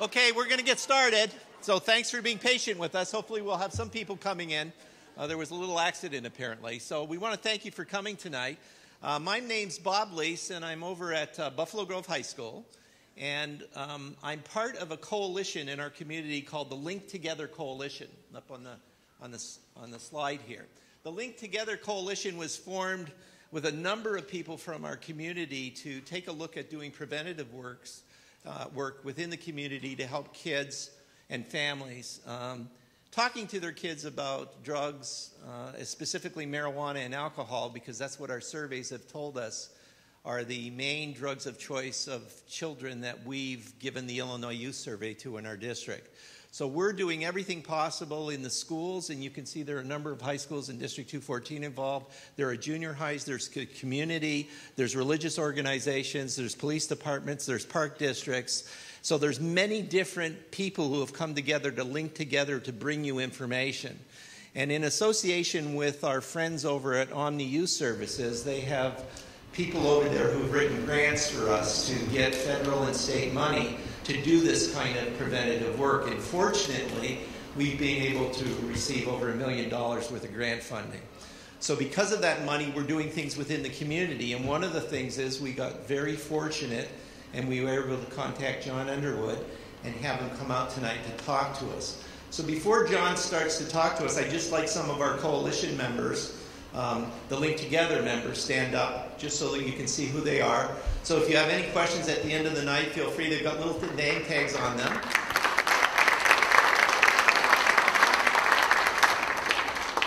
Okay, we're going to get started. So thanks for being patient with us. Hopefully, we'll have some people coming in. Uh, there was a little accident apparently. So we want to thank you for coming tonight. Uh, my name's Bob Lease, and I'm over at uh, Buffalo Grove High School. And um, I'm part of a coalition in our community called the Link Together Coalition, up on the, on the, on the slide here. The Link Together Coalition was formed with a number of people from our community to take a look at doing preventative works, uh, work within the community to help kids and families. Um, talking to their kids about drugs, uh, specifically marijuana and alcohol, because that's what our surveys have told us are the main drugs of choice of children that we've given the Illinois Youth Survey to in our district. So we're doing everything possible in the schools, and you can see there are a number of high schools in District 214 involved. There are junior highs, there's community, there's religious organizations, there's police departments, there's park districts. So there's many different people who have come together to link together to bring you information. And in association with our friends over at Omni Youth Services, they have people over there who've written grants for us to get federal and state money to do this kind of preventative work. And fortunately, we've been able to receive over a million dollars worth of grant funding. So because of that money, we're doing things within the community. And one of the things is we got very fortunate and we were able to contact John Underwood and have him come out tonight to talk to us. So before John starts to talk to us, I'd just like some of our coalition members um, the Link Together members stand up just so that you can see who they are. So if you have any questions at the end of the night, feel free. They've got little name tags on them.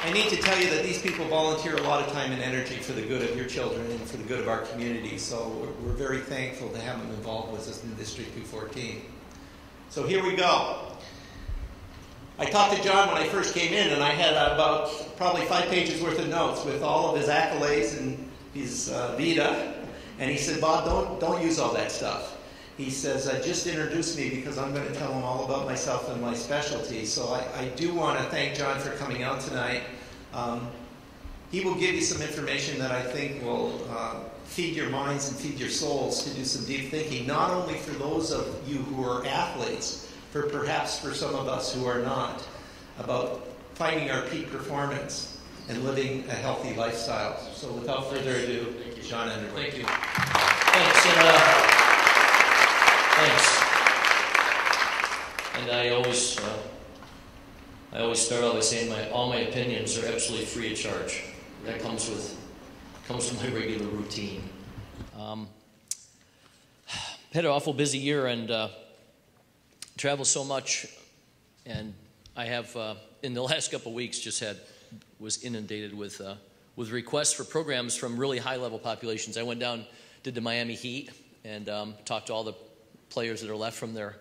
I need to tell you that these people volunteer a lot of time and energy for the good of your children and for the good of our community. So we're, we're very thankful to have them involved with us in District 214. So here we go. I talked to John when I first came in, and I had about probably five pages worth of notes with all of his accolades and his uh, vita. And he said, Bob, don't, don't use all that stuff. He says, uh, just introduce me because I'm going to tell him all about myself and my specialty. So I, I do want to thank John for coming out tonight. Um, he will give you some information that I think will uh, feed your minds and feed your souls to do some deep thinking, not only for those of you who are athletes, for perhaps for some of us who are not, about finding our peak performance and living a healthy lifestyle. So without further ado, thank you, John Underwood. Thank you. Thanks. And, uh, thanks. And I always, uh, I always start out by saying my all my opinions are absolutely free of charge. That comes with comes from my regular routine. Um, had an awful busy year and. Uh, travel so much, and I have uh, in the last couple weeks just had was inundated with uh, with requests for programs from really high level populations. I went down, did the Miami Heat, and um, talked to all the players that are left from their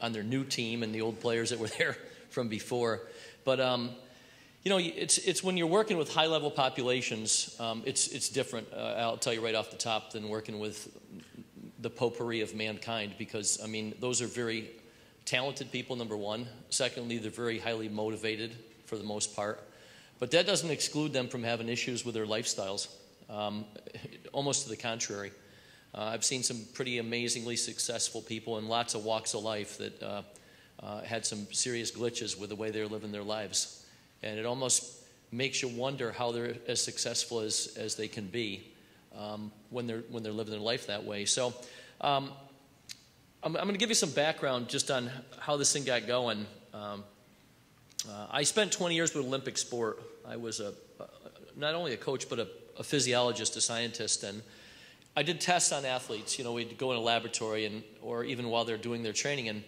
on their new team and the old players that were there from before. But um, you know, it's it's when you're working with high level populations, um, it's it's different. Uh, I'll tell you right off the top than working with the potpourri of mankind because I mean those are very talented people, number one. Secondly, they're very highly motivated for the most part. But that doesn't exclude them from having issues with their lifestyles, um, almost to the contrary. Uh, I've seen some pretty amazingly successful people in lots of walks of life that uh, uh, had some serious glitches with the way they're living their lives. And it almost makes you wonder how they're as successful as, as they can be um, when, they're, when they're living their life that way. So um, I'm, I'm going to give you some background just on how this thing got going. Um, uh, I spent 20 years with Olympic sport. I was a, not only a coach, but a, a, physiologist, a scientist, and I did tests on athletes. You know, we'd go in a laboratory, and or even while they're doing their training, and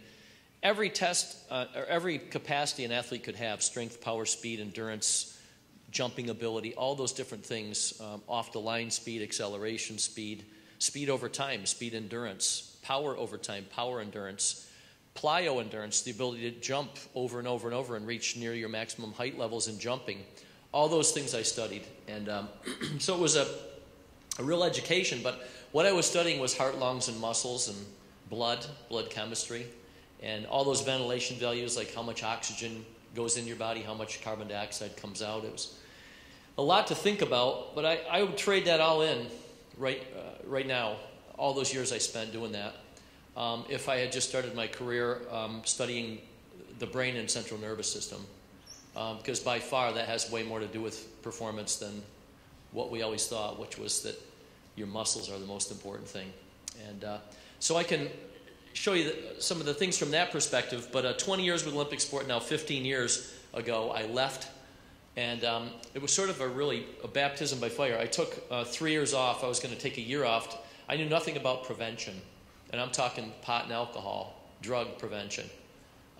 every test uh, or every capacity an athlete could have strength, power, speed, endurance, jumping ability, all those different things um, off the line speed, acceleration speed, speed over time, speed endurance, power over time, power endurance, plyo endurance, the ability to jump over and over and over and reach near your maximum height levels in jumping. All those things I studied. And um, so it was a, a real education, but what I was studying was heart, lungs, and muscles and blood, blood chemistry, and all those ventilation values, like how much oxygen goes in your body, how much carbon dioxide comes out. It was a lot to think about, but I, I would trade that all in right, uh, right now all those years I spent doing that um, if I had just started my career um, studying the brain and central nervous system, um, because by far that has way more to do with performance than what we always thought, which was that your muscles are the most important thing. And uh, so I can show you the, some of the things from that perspective. But uh, 20 years with Olympic sport, now 15 years ago, I left. And um, it was sort of a really a baptism by fire. I took uh, three years off. I was going to take a year off. I knew nothing about prevention. And I'm talking pot and alcohol, drug prevention.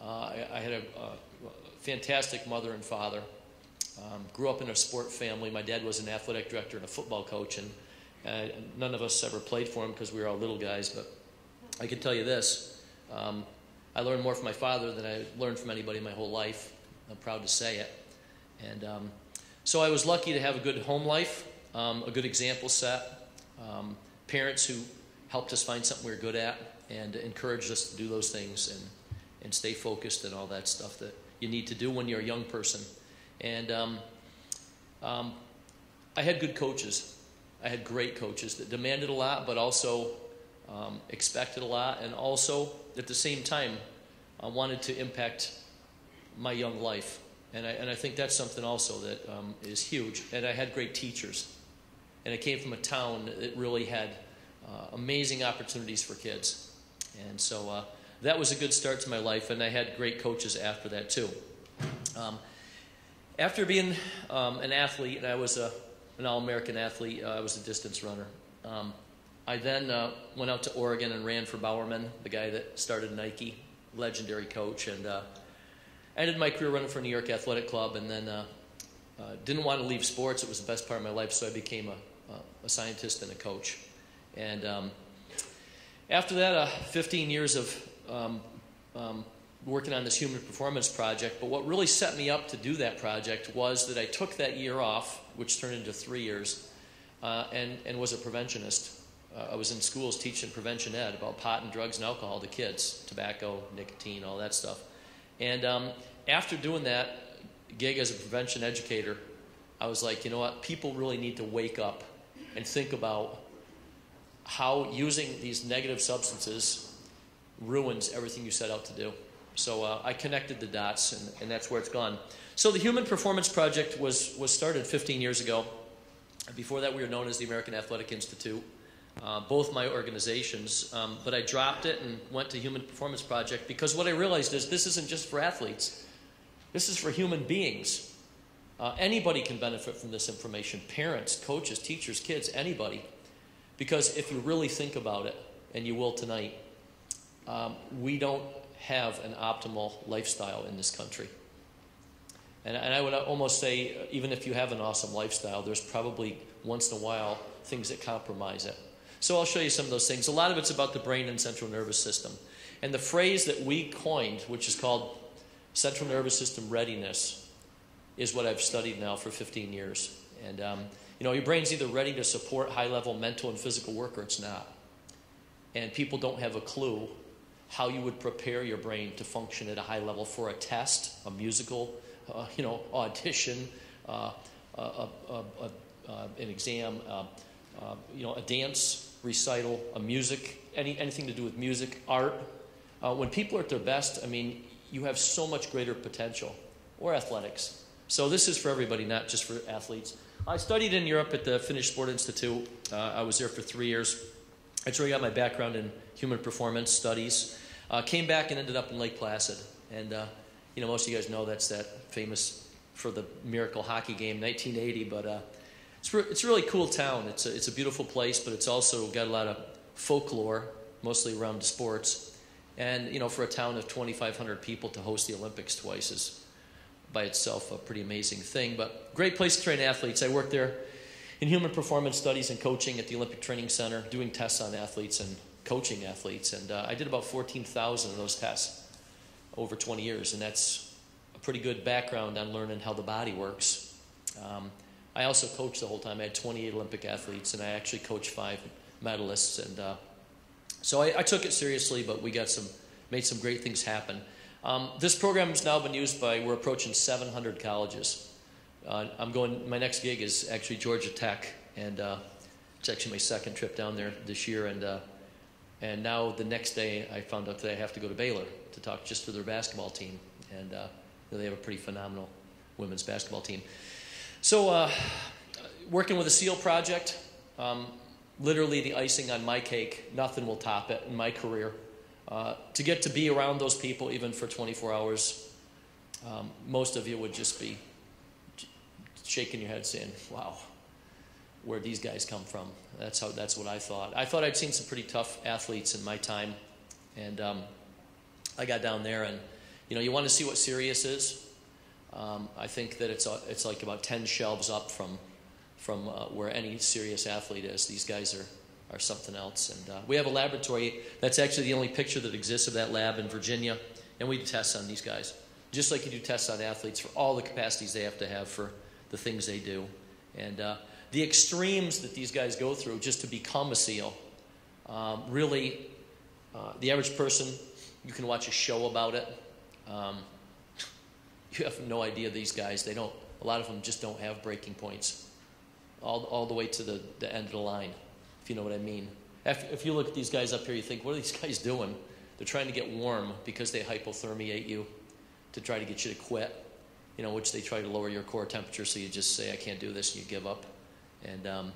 Uh, I, I, had a, a, fantastic mother and father. Um, grew up in a sport family. My dad was an athletic director and a football coach, and uh, none of us ever played for him because we were all little guys. But I can tell you this um, I learned more from my father than I learned from anybody my whole life. I'm proud to say it. And um, so I was lucky to have a good home life, um, a good example set, um, parents who helped us find something we are good at and encouraged us to do those things and, and stay focused and all that stuff that you need to do when you're a young person. And um, um, I had good coaches. I had great coaches that demanded a lot, but also um, expected a lot, and also at the same time I wanted to impact my young life. And I, and I think that's something also that um, is huge. And I had great teachers. And I came from a town that really had uh, amazing opportunities for kids. And so uh, that was a good start to my life, and I had great coaches after that too. Um, after being um, an athlete, and I was a, an All American athlete, uh, I was a distance runner. Um, I then uh, went out to Oregon and ran for Bowerman, the guy that started Nike, legendary coach, and uh, ended my career running for New York Athletic Club, and then uh, didn't want to leave sports. It was the best part of my life, so I became a, a scientist and a coach. And um, after that, uh, 15 years of um, um, working on this human performance project. But what really set me up to do that project was that I took that year off, which turned into three years, uh, and, and was a preventionist. Uh, I was in schools teaching prevention ed about pot and drugs and alcohol to kids, tobacco, nicotine, all that stuff. And um, after doing that gig as a prevention educator, I was like, you know what? People really need to wake up and think about how using these negative substances ruins everything you set out to do. So uh, I connected the dots, and, and that's where it's gone. So the Human Performance Project was, was started 15 years ago. Before that, we were known as the American Athletic Institute uh, both my organizations, um, but I dropped it and went to Human Performance Project because what I realized is this isn't just for athletes, this is for human beings. Uh, anybody can benefit from this information parents, coaches, teachers, kids, anybody. Because if you really think about it, and you will tonight, um, we don't have an optimal lifestyle in this country. And, and I would almost say, even if you have an awesome lifestyle, there's probably once in a while things that compromise it. So I'll show you some of those things. A lot of it's about the brain and central nervous system. And the phrase that we coined, which is called central nervous system readiness, is what I've studied now for 15 years. And, um, you know, your brain's either ready to support high level mental and physical work or it's not. And people don't have a clue how you would prepare your brain to function at a high level for a test, a musical, uh, you know, audition, uh, a, a, a, an exam, uh, uh, you know, a dance recital, a music, any, anything to do with music, art. Uh, when people are at their best, I mean, you have so much greater potential, or athletics. So this is for everybody, not just for athletes. I studied in Europe at the Finnish Sport Institute. Uh, I was there for three years. That's where I got my background in human performance studies. Uh, came back and ended up in Lake Placid. And, uh, you know, most of you guys know that's that famous for the miracle hockey game, 1980. But uh, it's, re- it's a really cool town. It's a, it's a beautiful place, but it's also got a lot of folklore, mostly around sports. And, you know, for a town of 2,500 people to host the Olympics twice is by itself a pretty amazing thing. But great place to train athletes. I worked there in human performance studies and coaching at the Olympic Training Center, doing tests on athletes and coaching athletes. And uh, I did about 14,000 of those tests over 20 years. And that's a pretty good background on learning how the body works. Um, I also coached the whole time. I had 28 Olympic athletes, and I actually coached five medalists. And uh, so I, I, took it seriously, but we got some, made some great things happen. Um, this program has now been used by, we're approaching 700 colleges. Uh, I'm going, my next gig is actually Georgia Tech, and uh, it's actually my second trip down there this year. And, uh, And now the next day, I found out that I have to go to Baylor to talk just to their basketball team. And uh, they have a pretty phenomenal women's basketball team. So, uh, working with the SEAL project, um, literally the icing on my cake, nothing will top it in my career. Uh, to get to be around those people, even for 24 hours, um, most of you would just be shaking your head saying, wow, where these guys come from. That's, how, that's what I thought. I thought I'd seen some pretty tough athletes in my time. And um, I got down there, and you know, you want to see what serious is. Um, I think that it's, it's like about 10 shelves up from, from uh, where any serious athlete is. These guys are are something else. And uh, we have a laboratory. That's actually the only picture that exists of that lab in Virginia. And we do tests on these guys, just like you do tests on athletes for all the capacities they have to have for the things they do. And uh, the extremes that these guys go through just to become a SEAL, um, really, uh, the average person, you can watch a show about it. Um, you have no idea these guys, they don't, a lot of them just don't have breaking points all, all the way to the, the end of the line if you know what I mean. If, if you look at these guys up here, you think, what are these guys doing? They're trying to get warm because they hypothermiate you to try to get you to quit, you know, which they try to lower your core temperature so you just say, I can't do this, and you give up. And um,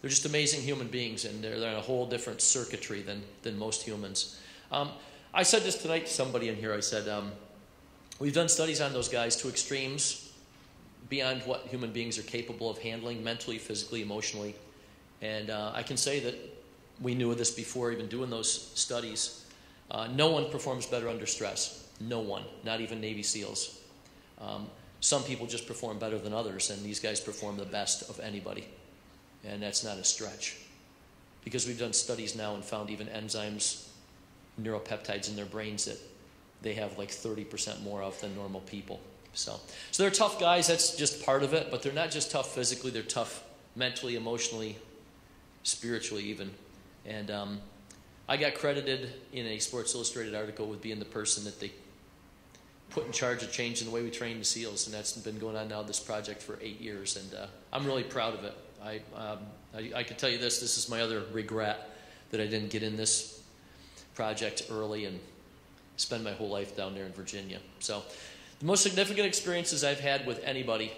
they're just amazing human beings, and they're, they're in a whole different circuitry than, than most humans. Um, I said this tonight to somebody in here. I said, um, We've done studies on those guys to extremes beyond what human beings are capable of handling mentally, physically, emotionally. And uh, I can say that we knew of this before even doing those studies. Uh, no one performs better under stress. No one, not even Navy SEALs. Um, some people just perform better than others, and these guys perform the best of anybody. And that's not a stretch. Because we've done studies now and found even enzymes, neuropeptides in their brains that they have like 30% more of than normal people. So, so they're tough guys, that's just part of it, but they're not just tough physically, they're tough mentally, emotionally, spiritually even. And um, I got credited in a Sports Illustrated article with being the person that they put in charge of changing the way we train the SEALs, and that's been going on now this project for eight years, and uh, I'm really proud of it. I, um, I, I can tell you this: this is my other regret that I didn't get in this project early and spend my whole life down there in Virginia. So, the most significant experiences I've had with anybody,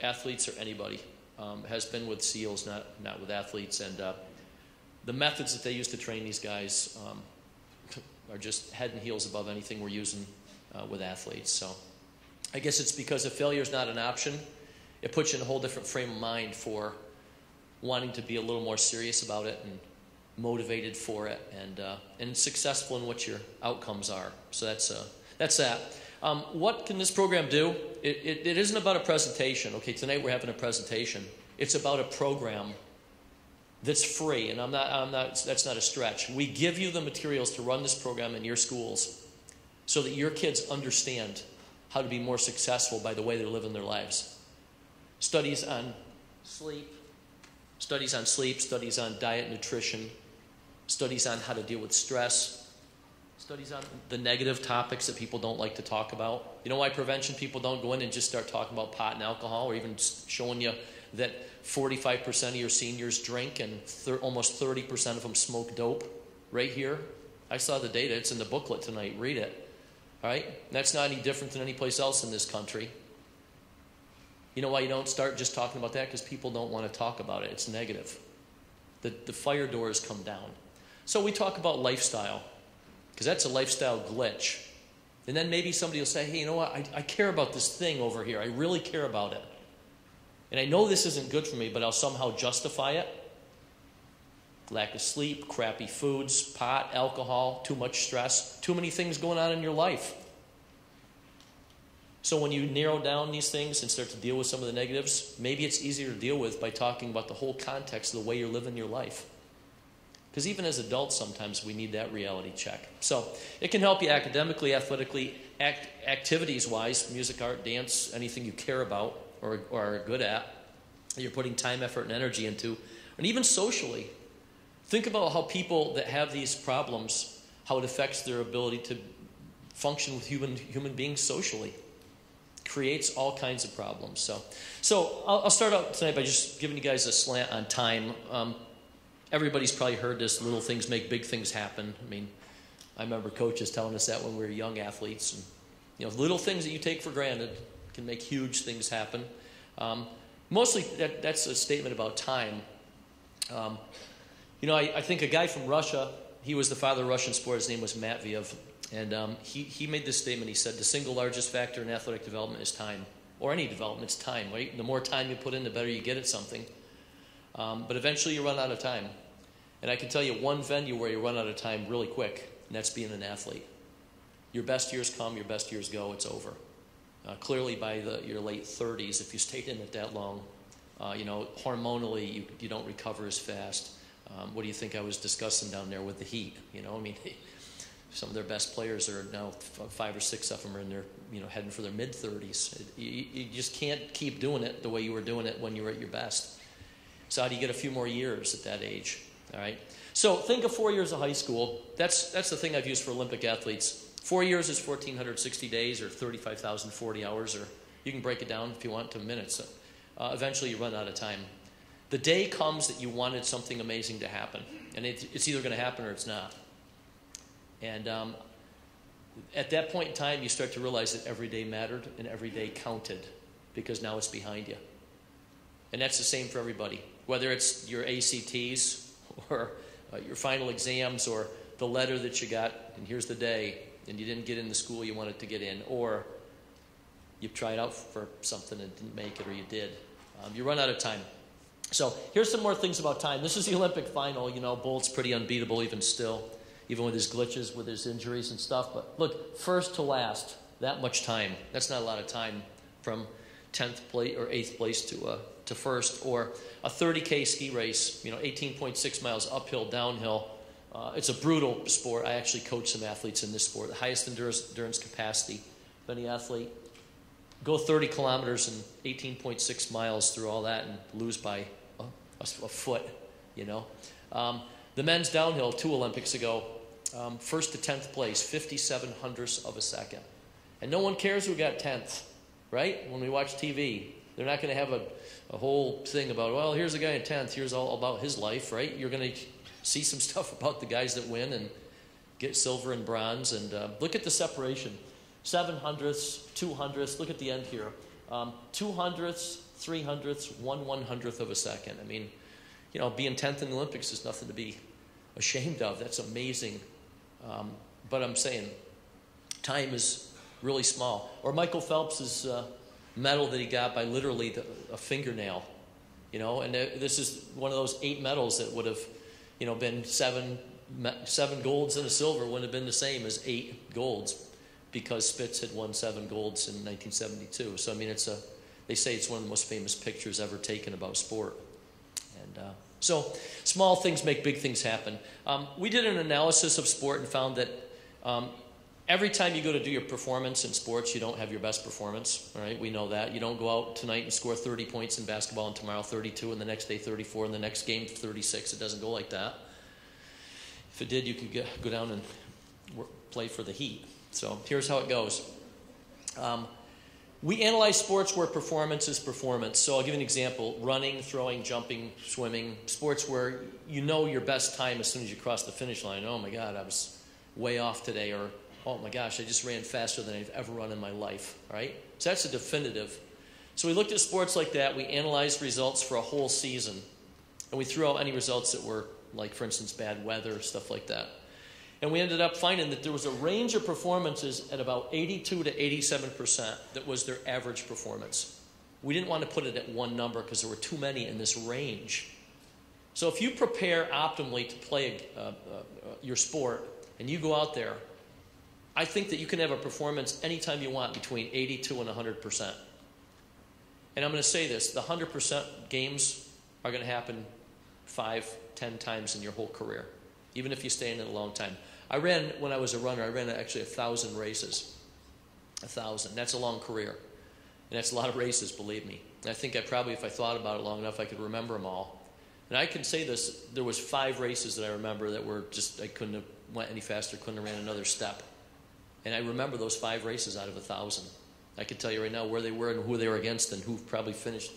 athletes or anybody, um, has been with SEALs, not, not with athletes. And uh, the methods that they use to train these guys um, are just head and heels above anything we're using uh, with athletes. So I guess it's because if failure is not an option, it puts you in a whole different frame of mind for wanting to be a little more serious about it and motivated for it and, uh, and successful in what your outcomes are. So that's, uh, that's that. Um, what can this program do? It, it, it isn't about a presentation. Okay, tonight we're having a presentation. It's about a program that's free, and I'm not, I'm not, that's not a stretch. We give you the materials to run this program in your schools so that your kids understand how to be more successful by the way they're living their lives. Studies on sleep, studies on sleep, studies on diet, nutrition, studies on how to deal with stress, studies on the negative topics that people don't like to talk about. You know why prevention people don't go in and just start talking about pot and alcohol or even showing you that 45% of your seniors drink and almost 30% of them smoke dope right here? I saw the data. It's in the booklet tonight. Read it. All right? That's not any different than any place else in this country. You know why you don't start just talking about that? Because people don't want to talk about it. It's negative. The, the fire doors come down. So we talk about lifestyle because that's a lifestyle glitch. And then maybe somebody will say, hey, you know what? I, I care about this thing over here. I really care about it. And I know this isn't good for me, but I'll somehow justify it. Lack of sleep, crappy foods, pot, alcohol, too much stress, too many things going on in your life. So when you narrow down these things and start to deal with some of the negatives, maybe it's easier to deal with by talking about the whole context of the way you're living your life. Because even as adults, sometimes we need that reality check. So it can help you academically, athletically, act, activities wise music, art, dance, anything you care about or, or are good at, you're putting time, effort, and energy into. And even socially. Think about how people that have these problems, how it affects their ability to function with human, human beings socially. Creates all kinds of problems. So, so I'll, I'll start out tonight by just giving you guys a slant on time. Um, everybody's probably heard this little things make big things happen. I mean, I remember coaches telling us that when we were young athletes. And, you know, little things that you take for granted can make huge things happen. Um, mostly, that, that's a statement about time. Um, you know, I, I, think a guy from Russia, he was the father of Russian sport, his name was Matveev, and um, he, he made this statement. He said, The single largest factor in athletic development is time, or any development, it's time, right? The more time you put in, the better you get at something. Um, but eventually you run out of time. And I can tell you one venue where you run out of time really quick, and that's being an athlete. Your best years come, your best years go, it's over. Uh, clearly, by the, your late 30s, if you stayed in it that long, uh, you know, hormonally, you, you don't recover as fast. Um, what do you think I was discussing down there with the Heat? You know, I mean, some of their best players are now five or six of them are in their, you know, heading for their mid 30s. You, you just can't keep doing it the way you were doing it when you were at your best. So how do you get a few more years at that age? All right. So think of four years of high school. That's that's the thing I've used for Olympic athletes. Four years is 1,460 days or 35,040 hours, or you can break it down if you want to minutes. Uh, eventually, you run out of time. The day comes that you wanted something amazing to happen, and it, it's either going to happen or it's not. And um, at that point in time, you start to realize that every day mattered and every day counted because now it's behind you. And that's the same for everybody, whether it's your ACTs or uh, your final exams or the letter that you got, and here's the day, and you didn't get in the school you wanted to get in, or you tried out for something and didn't make it, or you did. Um, you run out of time. So here's some more things about time. This is the Olympic final. You know, Bolt's pretty unbeatable even still, even with his glitches, with his injuries and stuff. But look, first to last, that much time. That's not a lot of time from 10th place or 8th place to, uh, to first. Or a 30K ski race, you know, 18.6 miles uphill, downhill. Uh, it's a brutal sport. I actually coach some athletes in this sport. The highest endurance, endurance capacity of any athlete. Go 30 kilometers and 18.6 miles through all that and lose by a, a, foot, you know. Um, the men's downhill, two Olympics ago, um, first to 10th place, 57 hundredths of a second. And no one cares who got 10th, right? When we watch TV, they're not going to have a, a whole thing about, well, here's a guy in 10th, here's all about his life, right? You're going to see some stuff about the guys that win and get silver and bronze. And uh, look at the separation seven hundredths, two hundredths. Look at the end here. Um, two hundredths, three hundredths, one one hundredth of a second. I mean, you know, being 10th in the Olympics is nothing to be ashamed of. That's amazing. Um, but I'm saying time is really small. Or Michael Phelps's uh, medal that he got by literally the, a fingernail. You know, and this is one of those eight medals that would have, you know, been seven seven golds and a silver wouldn't have been the same as eight golds because Spitz had won seven golds in 1972. So I mean, it's a they say it's one of the most famous pictures ever taken about sport. And uh, so, small things make big things happen. Um, we did an analysis of sport and found that um, every time you go to do your performance in sports, you don't have your best performance. Right? We know that. You don't go out tonight and score 30 points in basketball, and tomorrow 32, and the next day 34, and the next game 36. It doesn't go like that. If it did, you could get, go down and work, play for the Heat. So here's how it goes. Um, we analyze sports where performance is performance. So I'll give an example running, throwing, jumping, swimming, sports where you know your best time as soon as you cross the finish line. Oh my God, I was way off today, or oh my gosh, I just ran faster than I've ever run in my life, right? So that's a definitive. So we looked at sports like that, we analyzed results for a whole season, and we threw out any results that were, like, for instance, bad weather, stuff like that. And we ended up finding that there was a range of performances at about 82 to 87% that was their average performance. We didn't want to put it at one number because there were too many in this range. So if you prepare optimally to play uh, uh, your sport and you go out there, I think that you can have a performance anytime you want between 82 and 100%. And I'm going to say this the 100% games are going to happen five, ten times in your whole career, even if you stay in it a long time. I ran, when I was a runner, I ran actually a thousand races. A thousand. That's a long career. And that's a lot of races, believe me. And I think I probably, if I thought about it long enough, I could remember them all. And I can say this, there was five races that I remember that were just, I couldn't have went any faster, couldn't have ran another step. And I remember those five races out of a thousand. I can tell you right now where they were and who they were against and who probably finished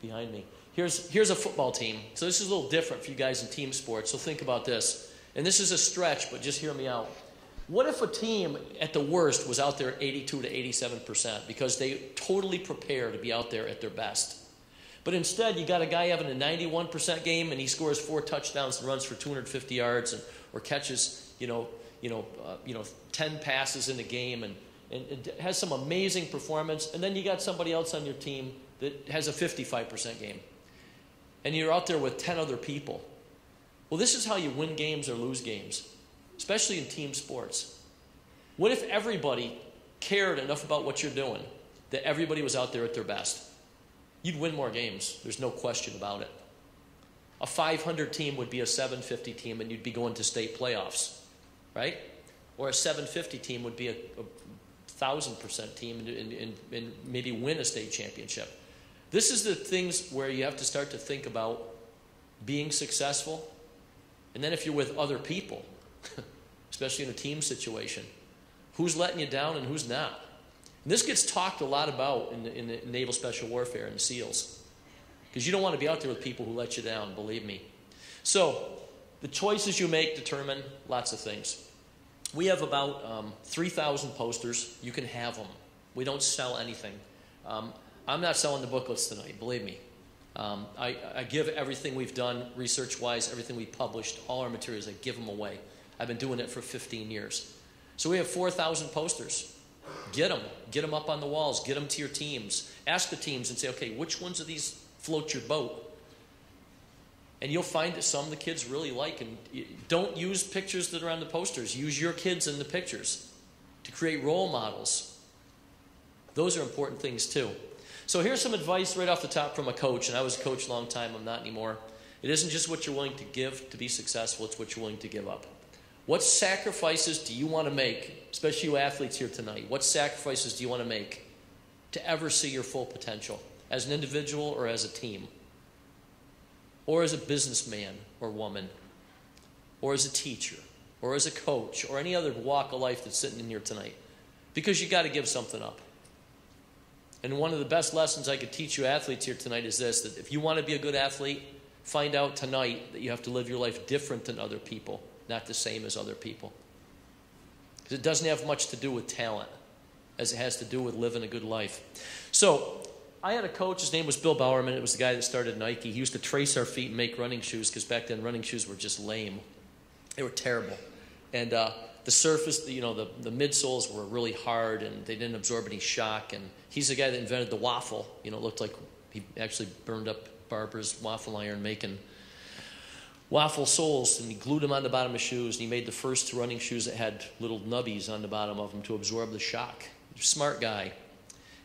behind me. Here's, here's a football team. So this is a little different for you guys in team sports. So think about this. And this is a stretch, but just hear me out. What if a team, at the worst, was out there 82 to 87% because they totally prepare to be out there at their best? But instead, you got a guy having a 91% game and he scores four touchdowns and runs for 250 yards and, or catches, you know, you know, uh, you know, 10 passes in a game and, and, and has some amazing performance. And then you got somebody else on your team that has a 55% game. And you're out there with 10 other people. Well, this is how you win games or lose games, especially in team sports. What if everybody cared enough about what you're doing that everybody was out there at their best? You'd win more games. There's no question about it. A 500 team would be a 750 team, and you'd be going to state playoffs, right? Or a 750 team would be a, a 1,000% team and, and, and maybe win a state championship. This is the things where you have to start to think about being successful. And then if you're with other people, especially in a team situation, who's letting you down and who's not? And this gets talked a lot about in in the naval special warfare and SEALs. Because you don't want to be out there with people who let you down, believe me. So, the choices you make determine lots of things. We have about um, 3,000 posters. You can have them. We don't sell anything. Um, I'm not selling the booklets tonight, believe me. Um, I, I, give everything we've done research wise, everything we published, all our materials, I give them away. I've been doing it for 15 years. So we have 4,000 posters. Get them. Get them up on the walls. Get them to your teams. Ask the teams and say, okay, which ones of these float your boat? And you'll find that some of the kids really like. And don't use pictures that are on the posters. Use your kids in the pictures to create role models. Those are important things too. So here's some advice right off the top from a coach. And I was a coach a long time. I'm not anymore. It isn't just what you're willing to give to be successful. It's what you're willing to give up. What sacrifices do you want to make, especially you athletes here tonight? What sacrifices do you want to make to ever see your full potential as an individual or as a team? Or as a businessman or woman? Or as a teacher? Or as a coach? Or any other walk of life that's sitting in here tonight? Because you got to give something up. And one of the best lessons I could teach you athletes here tonight is this that if you want to be a good athlete, find out tonight that you have to live your life different than other people not the same as other people. Because it doesn't have much to do with talent as it has to do with living a good life. So, I had a coach, his name was Bill Bowerman. It was the guy that started Nike. He used to trace our feet and make running shoes because back then running shoes were just lame. They were terrible. And uh, the surface, you know, the, the midsoles were really hard and they didn't absorb any shock. And he's the guy that invented the waffle. You know, it looked like he actually burned up Barbara's waffle iron making waffle soles and he glued them on the bottom of shoes and he made the first running shoes that had little nubbies on the bottom of them to absorb the shock smart guy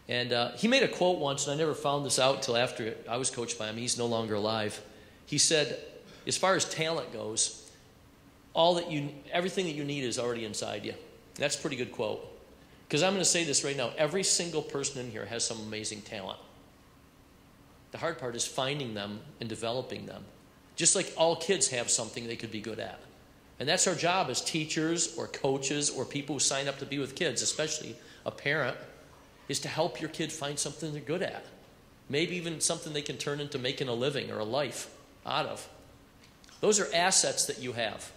and uh, he made a quote once and i never found this out until after i was coached by him. He's no longer alive. He said as far as talent goes all that you everything that you need is already inside you. That's a pretty good quote. Because i'm going to say this right now every single person in here has some amazing talent. The hard part is finding them and developing them. Just like all kids have something they could be good at. And that's our job as teachers or coaches or people who sign up to be with kids, especially a parent, is to help your kid find something they're good at. Maybe even something they can turn into making a living or a life out of. Those are assets that you have.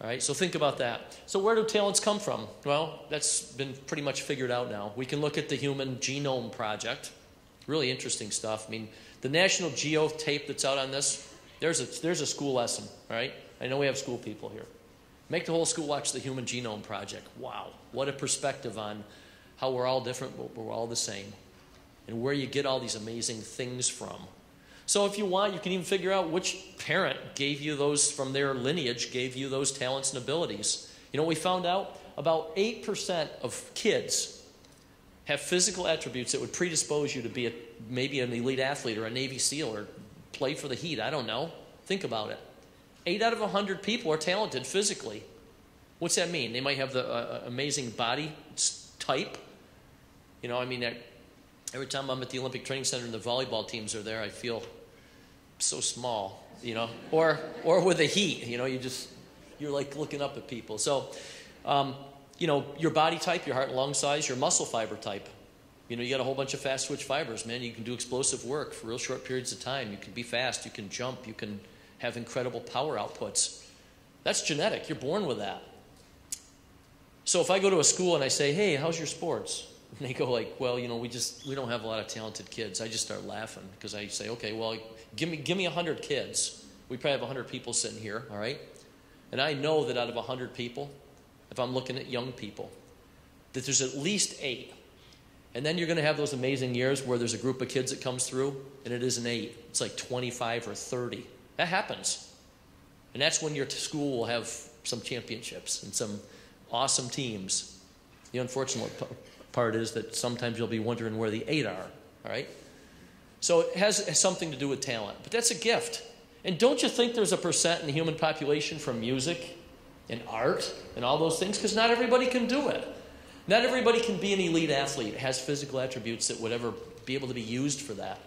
All right, so think about that. So, where do talents come from? Well, that's been pretty much figured out now. We can look at the Human Genome Project. Really interesting stuff. I mean, the National Geo tape that's out on this, there's a, there's a school lesson, right? I know we have school people here. Make the whole school watch the Human Genome Project. Wow, what a perspective on how we're all different, but we're all the same, and where you get all these amazing things from. So, if you want, you can even figure out which parent gave you those from their lineage, gave you those talents and abilities. You know, we found out about 8% of kids have physical attributes that would predispose you to be a, maybe an elite athlete or a Navy SEAL or play for the Heat. I don't know. Think about it. Eight out of 100 people are talented physically. What's that mean? They might have the uh, amazing body type. You know, I mean, every time I'm at the Olympic Training Center and the volleyball teams are there, I feel so small, you know, or, or with the heat, you know, you just, you're like looking up at people. So, um, you know, your body type, your heart and lung size, your muscle fiber type. You know, you got a whole bunch of fast switch fibers, man. You can do explosive work for real short periods of time. You can be fast, you can jump, you can have incredible power outputs. That's genetic. You're born with that. So if I go to a school and I say, "Hey, how's your sports?" And they go like, "Well, you know, we just we don't have a lot of talented kids." I just start laughing because I say, "Okay, well, give me give me 100 kids. We probably have 100 people sitting here, all right? And I know that out of 100 people, if I'm looking at young people, that there's at least 8 and then you're going to have those amazing years where there's a group of kids that comes through and it isn't eight, it's like 25 or 30. That happens. And that's when your school will have some championships and some awesome teams. The unfortunate part is that sometimes you'll be wondering where the eight are, all right? So it has, has something to do with talent, but that's a gift. And don't you think there's a percent in the human population from music and art and all those things? Because not everybody can do it. Not everybody can be an elite athlete, has physical attributes that would ever be able to be used for that.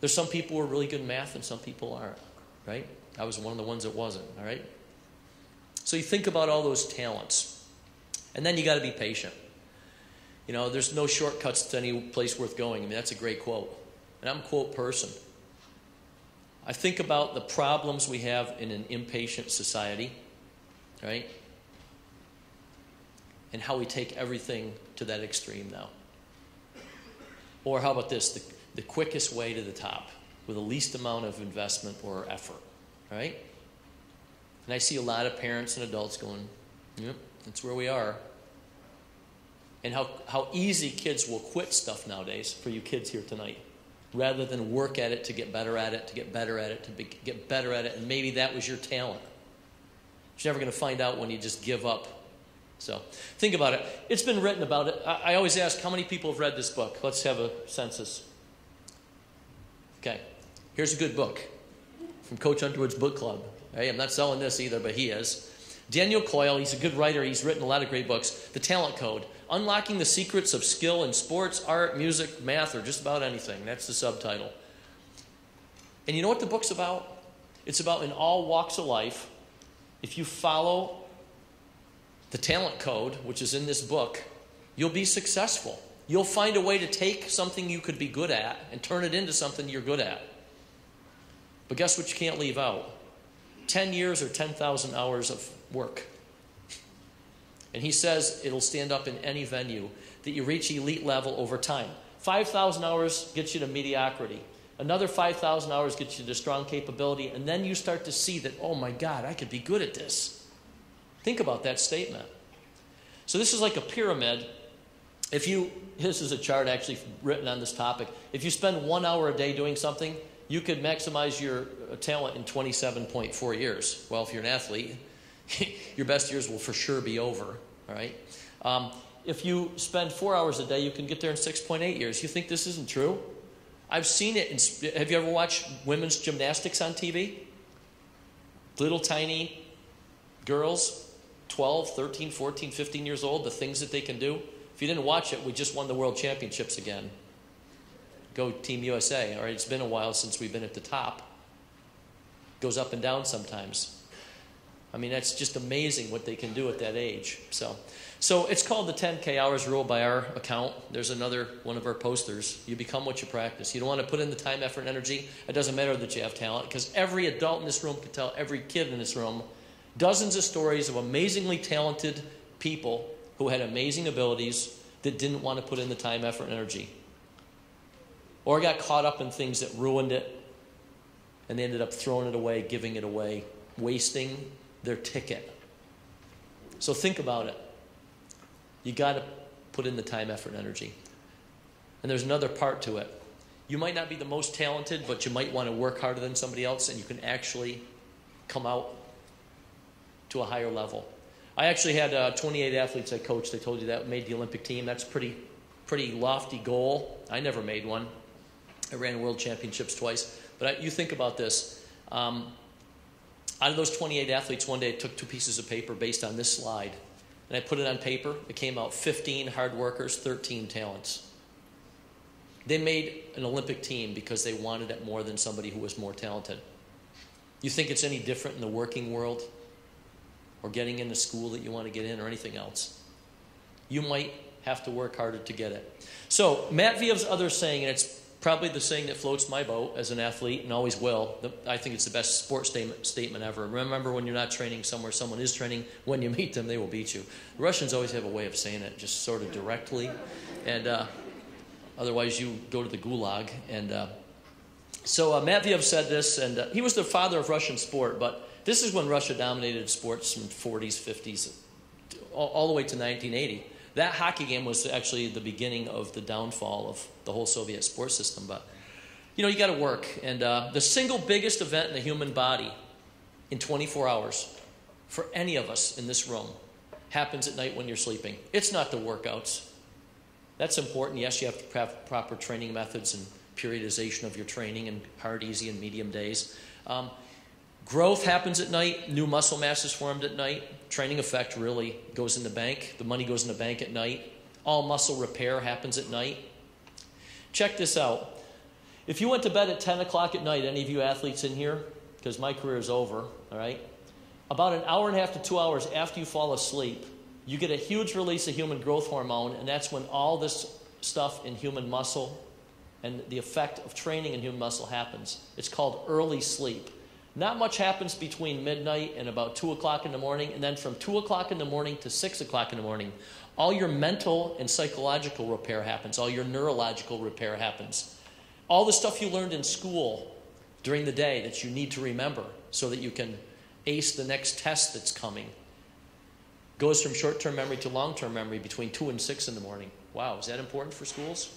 There's some people who are really good in math and some people aren't, right? I was one of the ones that wasn't, all right? So you think about all those talents. And then you got to be patient. You know, there's no shortcuts to any place worth going. I mean, that's a great quote. And I'm a quote person. I think about the problems we have in an impatient society, right? and how we take everything to that extreme now. Or how about this? The, the quickest way to the top with the least amount of investment or effort, right? And I see a lot of parents and adults going, yep, that's where we are. And how, how easy kids will quit stuff nowadays for you kids here tonight rather than work at it to get better at it, to get better at it, to be, get better at it. And maybe that was your talent. You're never going to find out when you just give up so think about it. It's been written about it. I, I always ask how many people have read this book. Let's have a census. Okay, here's a good book from Coach Underwood's book club. Hey, I'm not selling this either, but he is. Daniel Coyle, he's a good writer. He's written a lot of great books. The Talent Code Unlocking the Secrets of Skill in Sports, Art, Music, Math, or just about anything. That's the subtitle. And you know what the book's about? It's about in all walks of life, if you follow the talent code, which is in this book, you'll be successful. You'll find a way to take something you could be good at and turn it into something you're good at. But guess what you can't leave out? 10 years or 10,000 hours of work. And he says it'll stand up in any venue that you reach elite level over time. 5,000 hours gets you to mediocrity. Another 5,000 hours gets you to strong capability. And then you start to see that, oh my God, I could be good at this. Think about that statement. So, this is like a pyramid. If you, this is a chart actually written on this topic. If you spend one hour a day doing something, you could maximize your uh, talent in 27.4 years. Well, if you're an athlete, your best years will for sure be over. Right. Um, if you spend four hours a day, you can get there in 6.8 years. You think this isn't true? I've seen it. In, have you ever watched women's gymnastics on TV? Little tiny girls 12, 13, 14, 15 years old, the things that they can do. If you didn't watch it, we just won the world championships again. Go Team USA. All right, it's been a while since we've been at the top. Goes up and down sometimes. I mean, that's just amazing what they can do at that age. So, so it's called the 10K hours rule by our account. There's another one of our posters. You become what you practice. You don't want to put in the time, effort, and energy. It doesn't matter that you have talent because every adult in this room can tell every kid in this room dozens of stories of amazingly talented people who had amazing abilities that didn't want to put in the time, effort, and energy. Or got caught up in things that ruined it and they ended up throwing it away, giving it away, wasting their ticket. So think about it. You got to put in the time, effort, and energy. And there's another part to it. You might not be the most talented, but you might want to work harder than somebody else, and you can actually come out to a higher level. I actually had uh, 28 athletes I coached. I told you that made the Olympic team. That's pretty, pretty lofty goal. I never made one. I ran world championships twice. But I, you think about this. Um, out of those 28 athletes, one day I took two pieces of paper based on this slide, and I put it on paper. It came out 15 hard workers, 13 talents. They made an Olympic team because they wanted it more than somebody who was more talented. You think it's any different in the working world? or getting into school that you want to get in or anything else. You might have to work harder to get it. So, Matveev's other saying, and it's probably the saying that floats my boat as an athlete and always will. I think it's the best sports statement, statement ever. Remember, when you're not training somewhere, someone is training. When you meet them, they will beat you. The Russians always have a way of saying it, just sort of directly. And uh, otherwise, you go to the gulag. And uh, so uh, Matveev said this, and uh, he was the father of Russian sport, but this is when Russia dominated sports from 40s, 50s, all, all the way to 1980 that hockey game was actually the beginning of the downfall of the whole Soviet sports system. But, you know, you got to work. And uh, the single biggest event in the human body in 24 hours for any of us in this room happens at night when you're sleeping. It's not the workouts. That's important. Yes, you have to have proper training methods and periodization of your training and hard, easy, and medium days. Um, growth happens at night, new muscle mass is formed at night training effect really goes in the bank. The money goes in the bank at night. All muscle repair happens at night. Check this out. If you went to bed at 10 o'clock at night, any of you athletes in here, because my career is over, all right, about an hour and a half to two hours after you fall asleep, you get a huge release of human growth hormone, and that's when all this stuff in human muscle and the effect of training in human muscle happens. It's called early sleep. Not much happens between midnight and about 2 o'clock in the morning, and then from 2 o'clock in the morning to 6 o'clock in the morning, all your mental and psychological repair happens, all your neurological repair happens. All the stuff you learned in school during the day that you need to remember so that you can ace the next test that's coming goes from short term memory to long term memory between 2 and 6 in the morning. Wow, is that important for schools?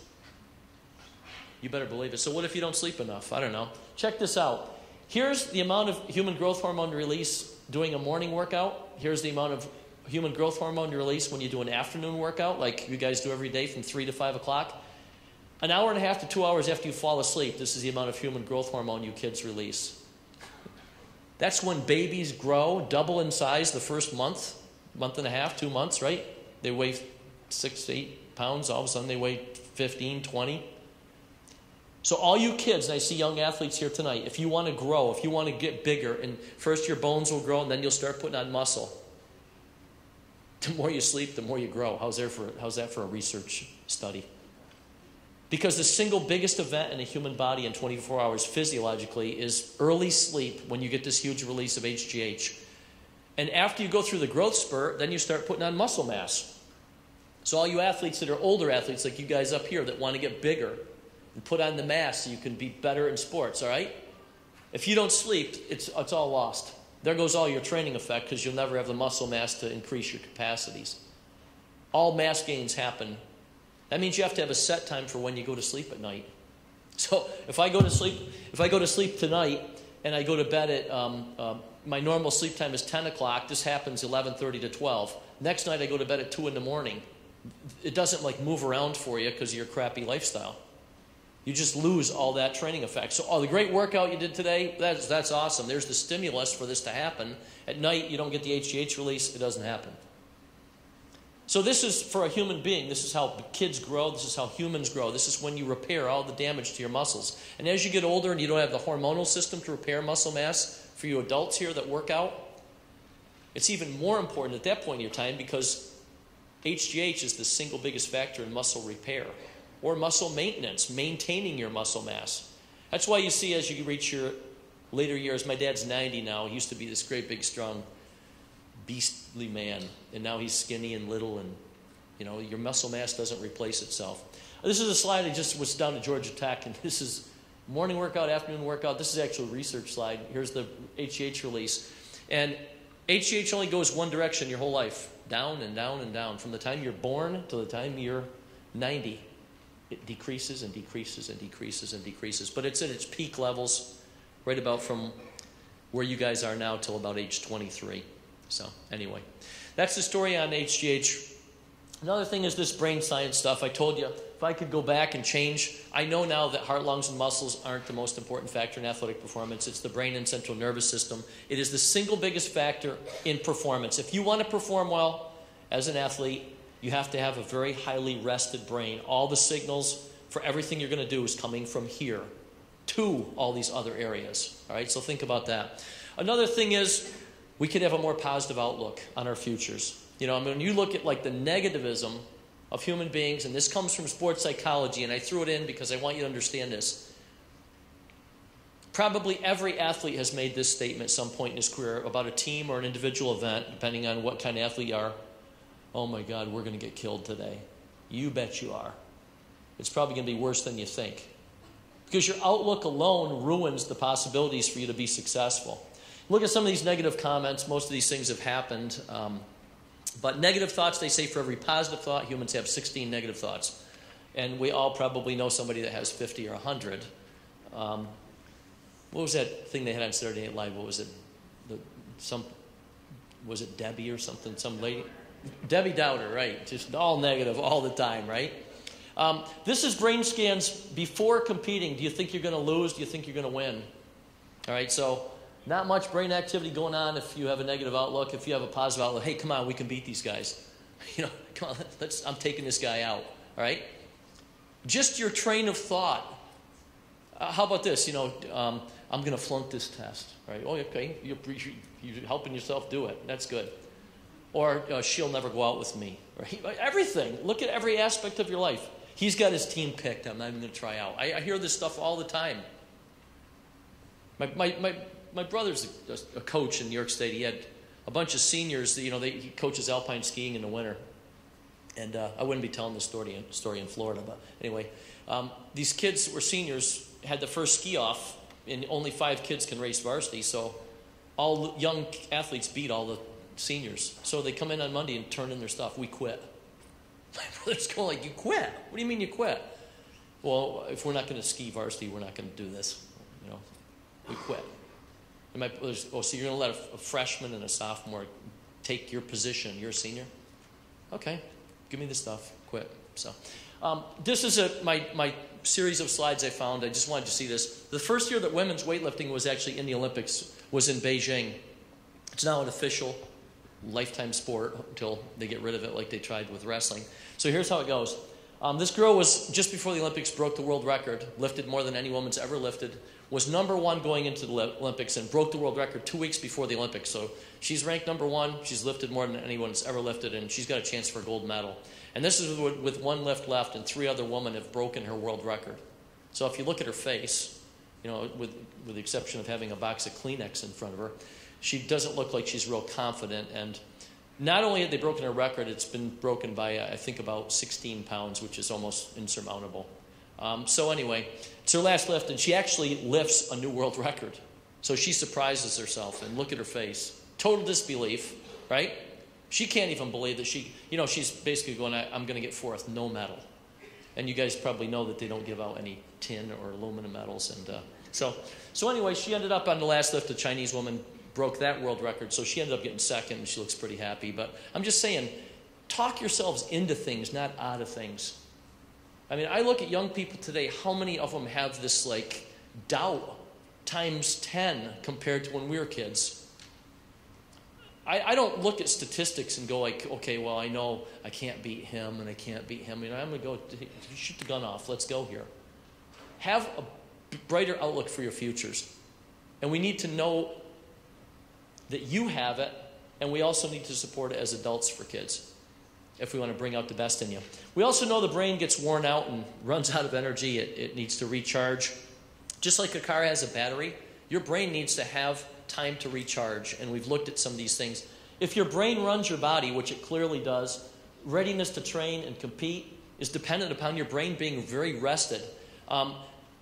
You better believe it. So, what if you don't sleep enough? I don't know. Check this out. Here's the amount of human growth hormone release doing a morning workout. Here's the amount of human growth hormone release when you do an afternoon workout, like you guys do every day from 3 to 5 o'clock. An hour and a half to two hours after you fall asleep, this is the amount of human growth hormone you kids release. That's when babies grow, double in size the first month, month and a half, two months, right? They weigh six, eight pounds. All of a sudden, they weigh 15, 20. So, all you kids, and I see young athletes here tonight, if you want to grow, if you want to get bigger, and first your bones will grow and then you'll start putting on muscle. The more you sleep, the more you grow. How's, there for, how's that for a research study? Because the single biggest event in a human body in 24 hours physiologically is early sleep when you get this huge release of HGH. And after you go through the growth spurt, then you start putting on muscle mass. So, all you athletes that are older athletes, like you guys up here, that want to get bigger, and put on the mask so you can be better in sports, all right? If you don't sleep, it's, it's all lost. There goes all your training effect because you'll never have the muscle mass to increase your capacities. All mass gains happen. That means you have to have a set time for when you go to sleep at night. So if I go to sleep, if I go to sleep tonight and I go to bed at um, uh, my normal sleep time is 10 o'clock. This happens 11:30 to 12. Next night I go to bed at 2 in the morning. It doesn't like move around for you because of your crappy lifestyle. You just lose all that training effect. So, oh, the great workout you did today, that's, that's awesome. There's the stimulus for this to happen. At night, you don't get the HGH release, it doesn't happen. So, this is for a human being. This is how kids grow. This is how humans grow. This is when you repair all the damage to your muscles. And as you get older and you don't have the hormonal system to repair muscle mass, for you adults here that work out, it's even more important at that point in your time because HGH is the single biggest factor in muscle repair or muscle maintenance, maintaining your muscle mass. That's why you see as you reach your later years, my dad's 90 now. He used to be this great, big, strong, beastly man, and now he's skinny and little, and you know, your muscle mass doesn't replace itself. This is a slide I just was down to Georgia Tech, and this is morning workout, afternoon workout. This is actually a research slide. Here's the HGH release. And HGH only goes one direction your whole life down and down and down from the time you're born to the time you're 90 it decreases and decreases and decreases and decreases. But it's at its peak levels right about from where you guys are now till about age 23. So, anyway, that's the story on HGH. Another thing is this brain science stuff. I told you, if I could go back and change, I know now that heart, lungs, and muscles aren't the most important factor in athletic performance. It's the brain and central nervous system. It is the single biggest factor in performance. If you want to perform well as an athlete, you have to have a very highly rested brain. All the signals for everything you're going to do is coming from here to all these other areas. All right, so think about that. Another thing is we could have a more positive outlook on our futures. You know, I mean, when you look at like the negativism of human beings, and this comes from sports psychology, and I threw it in because I want you to understand this. Probably every athlete has made this statement at some point in his career about a team or an individual event, depending on what kind of athlete you are. Oh my God, we're going to get killed today. You bet you are. It's probably going to be worse than you think. Because your outlook alone ruins the possibilities for you to be successful. Look at some of these negative comments. Most of these things have happened. Um, but negative thoughts, they say for every positive thought, humans have 16 negative thoughts. And we all probably know somebody that has 50 or 100. Um, what was that thing they had on Saturday Night Live? What was it? The, some was it Debbie or something? Some lady, Debbie Downer, right? Just all negative all the time, right? Um, this is brain scans before competing. Do you think you're going to lose? Do you think you're going to win? All right, so not much brain activity going on if you have a negative outlook. If you have a positive outlook, hey, come on, we can beat these guys. You know, come on, let's. I'm taking this guy out. All right. Just your train of thought. Uh, how about this? You know, um, I'm going to flunk this test. Right? Oh, okay. You're, you're, helping yourself do it. That's good. Or uh, she'll never go out with me. Right? Everything. Look at every aspect of your life. He's got his team picked. I'm not even going to try out. I, I, hear this stuff all the time. My, my, my, my brother's a, a, coach in New York State. He had a bunch of seniors. You know, they, he coaches alpine skiing in the winter. And uh, I wouldn't be telling the story, story in Florida, but anyway, um, these kids were seniors, had the first ski off and only five kids can race varsity, so all young athletes beat all the seniors. So they come in on Monday and turn in their stuff. We quit. My brother's going like, "You quit? What do you mean you quit?" Well, if we're not going to ski varsity, we're not going to do this. You know, we quit. And my brother's, oh, so you're going to let a, a freshman and a sophomore take your position? You're a senior. Okay, give me the stuff. Quit. So, um, this is a, my my series of slides I found. I just wanted to see this. The first year that women's weightlifting was actually in the Olympics was in Beijing. It's now an official lifetime sport until they get rid of it, like they tried with wrestling. So here's how it goes. Um, this girl was just before the Olympics broke the world record, lifted more than any woman's ever lifted, was number one going into the Olympics, and broke the world record two weeks before the Olympics. So she's ranked number one. She's lifted more than anyone's ever lifted, and she's got a chance for a gold medal. And this is with one lift left, and three other women have broken her world record. So if you look at her face, you know, with, with the exception of having a box of Kleenex in front of her, she doesn't look like she's real confident. And not only have they broken her record, it's been broken by, I think, about 16 pounds, which is almost insurmountable. Um, so, anyway, it's her last lift, and she actually lifts a new world record. So she surprises herself, and look at her face. Total disbelief, right? She can't even believe that she, you know, she's basically going, I'm going to get fourth, no medal. And you guys probably know that they don't give out any tin or aluminum medals. And uh, so, so anyway, she ended up on the last lift. A Chinese woman broke that world record. So she ended up getting second, and she looks pretty happy. But I'm just saying, talk yourselves into things, not out of things. I mean, I look at young people today, how many of them have this like doubt times 10 compared to when we were kids? I, I don't look at statistics and go like, okay, well, I know I can't beat him and I can't beat him. You know, I'm going to go shoot the gun off. Let's go here. Have a brighter outlook for your futures. And we need to know that you have it, and we also need to support it as adults for kids if we want to bring out the best in you. We also know the brain gets worn out and runs out of energy, it, it needs to recharge. Just like a car has a battery, your brain needs to have time to recharge. And we've looked at some of these things. If your brain runs your body, which it clearly does, readiness to train and compete is dependent upon your brain being very rested. Um,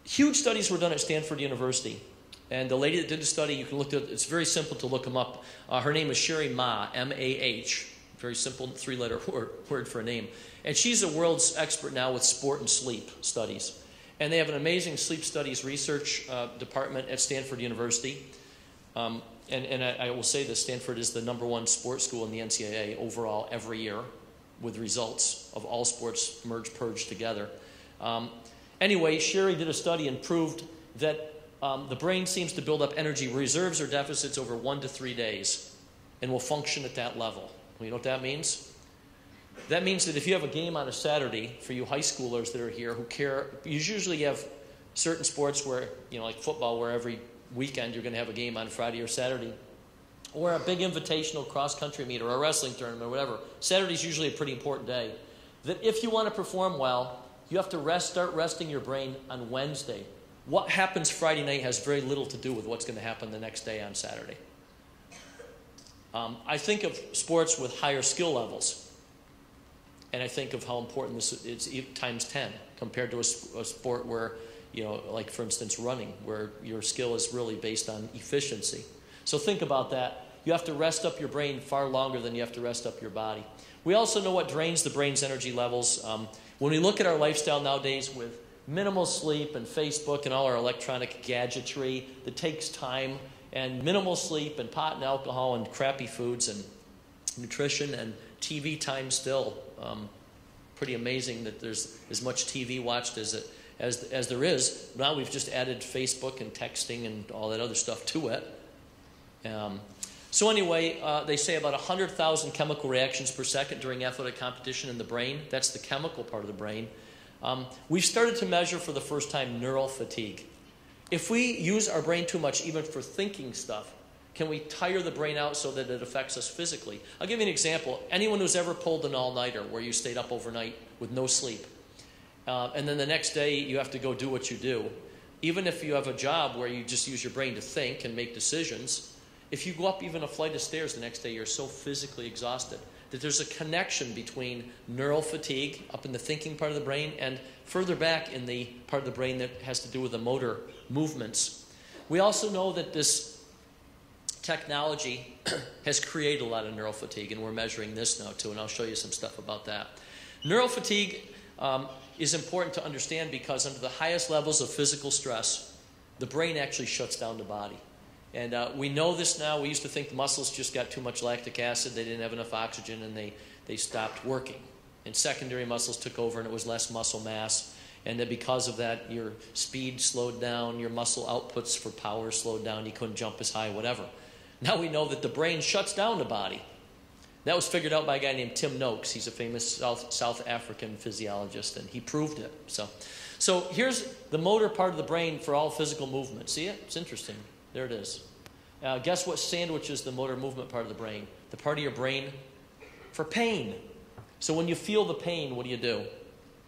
huge studies were done at Stanford University. And the lady that did the study, you can look at it's very simple to look them up. Uh, her name is Cheri Mah, M A H. Very simple three letter word, word for a name. And she's the world's expert now with sport and sleep studies. And they have an amazing sleep studies research uh, department at Stanford University. Um, and and I, I, will say this Stanford is the number one sports school in the NCAA overall every year, with results of all sports merged, purged together. Um, anyway, Cheri did a study and proved that um, the brain seems to build up energy reserves or deficits over one to three days and will function at that level. You know what that means? That means that if you have a game on a Saturday, for you high schoolers that are here who care, you usually have certain sports where, you know, like football, where every weekend you're going to have a game on Friday or Saturday, or a big invitational cross country meet or a wrestling tournament or whatever. Saturday's usually a pretty important day. that if you want to perform well, you have to rest, start resting your brain on Wednesday. What happens Friday night has very little to do with what's going to happen the next day on Saturday. Um, I think of sports with higher skill levels, and I think of how important this is times 10 compared to a, a sport where, you know, like for instance, running, where your skill is really based on efficiency. So think about that. You have to rest up your brain far longer than you have to rest up your body. We also know what drains the brain's energy levels. Um, when we look at our lifestyle nowadays with minimal sleep and Facebook and all our electronic gadgetry that takes time, and minimal sleep and pot and alcohol and crappy foods and nutrition and TV time still. Um, pretty amazing that there's as much TV watched as, it, as, as there is. Now we've just added Facebook and texting and all that other stuff to it. Um, so, anyway, uh, they say about 100,000 chemical reactions per second during athletic competition in the brain. That's the chemical part of the brain. Um, we've started to measure for the first time neural fatigue. If we use our brain too much, even for thinking stuff, can we tire the brain out so that it affects us physically? I'll give you an example. Anyone who's ever pulled an all nighter where you stayed up overnight with no sleep, uh, and then the next day you have to go do what you do, even if you have a job where you just use your brain to think and make decisions, if you go up even a flight of stairs the next day, you're so physically exhausted that there's a connection between neural fatigue up in the thinking part of the brain and further back in the part of the brain that has to do with the motor movements. We also know that this technology has created a lot of neural fatigue, and we're measuring this now too, and I'll show you some stuff about that. Neural fatigue um, is important to understand because under the highest levels of physical stress, the brain actually shuts down the body. And uh, we know this now. We used to think the muscles just got too much lactic acid, they didn't have enough oxygen, and they, they stopped working. And secondary muscles took over, and it was less muscle mass. And that because of that, your speed slowed down, your muscle outputs for power slowed down, you couldn't jump as high, whatever. Now we know that the brain shuts down the body. That was figured out by a guy named Tim Noakes. He's a famous South, South African physiologist, and he proved it. So, so here's the motor part of the brain for all physical movement. See it? It's interesting. There it is. Uh, guess what sandwiches the motor movement part of the brain? The part of your brain for pain. So when you feel the pain, what do you do?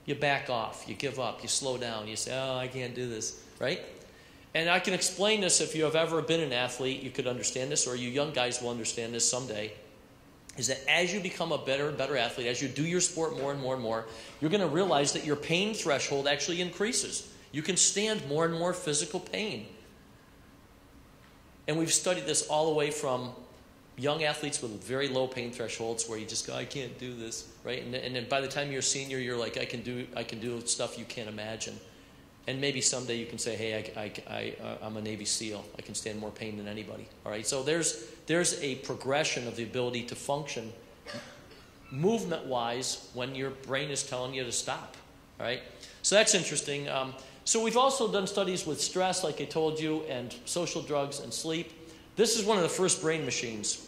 You back off, you give up, you slow down, you say, Oh, I can't do this, right? And I can explain this if you have ever been an athlete, you could understand this, or you young guys will understand this someday. Is that as you become a better and better athlete, as you do your sport more and more and more, you're going to realize that your pain threshold actually increases. You can stand more and more physical pain. And we've studied this all the way from young athletes with very low pain thresholds where you just go, I can't do this, right? And, and then by the time you're a senior, you're like, I can do, I can do stuff you can't imagine. And maybe someday you can say, hey, I, I, I, uh, I'm a Navy SEAL. I can stand more pain than anybody. All right, so there's, there's a progression of the ability to function movement wise when your brain is telling you to stop. All right, so that's interesting. Um, so we've also done studies with stress, like I told you, and social drugs and sleep. This is one of the first brain machines.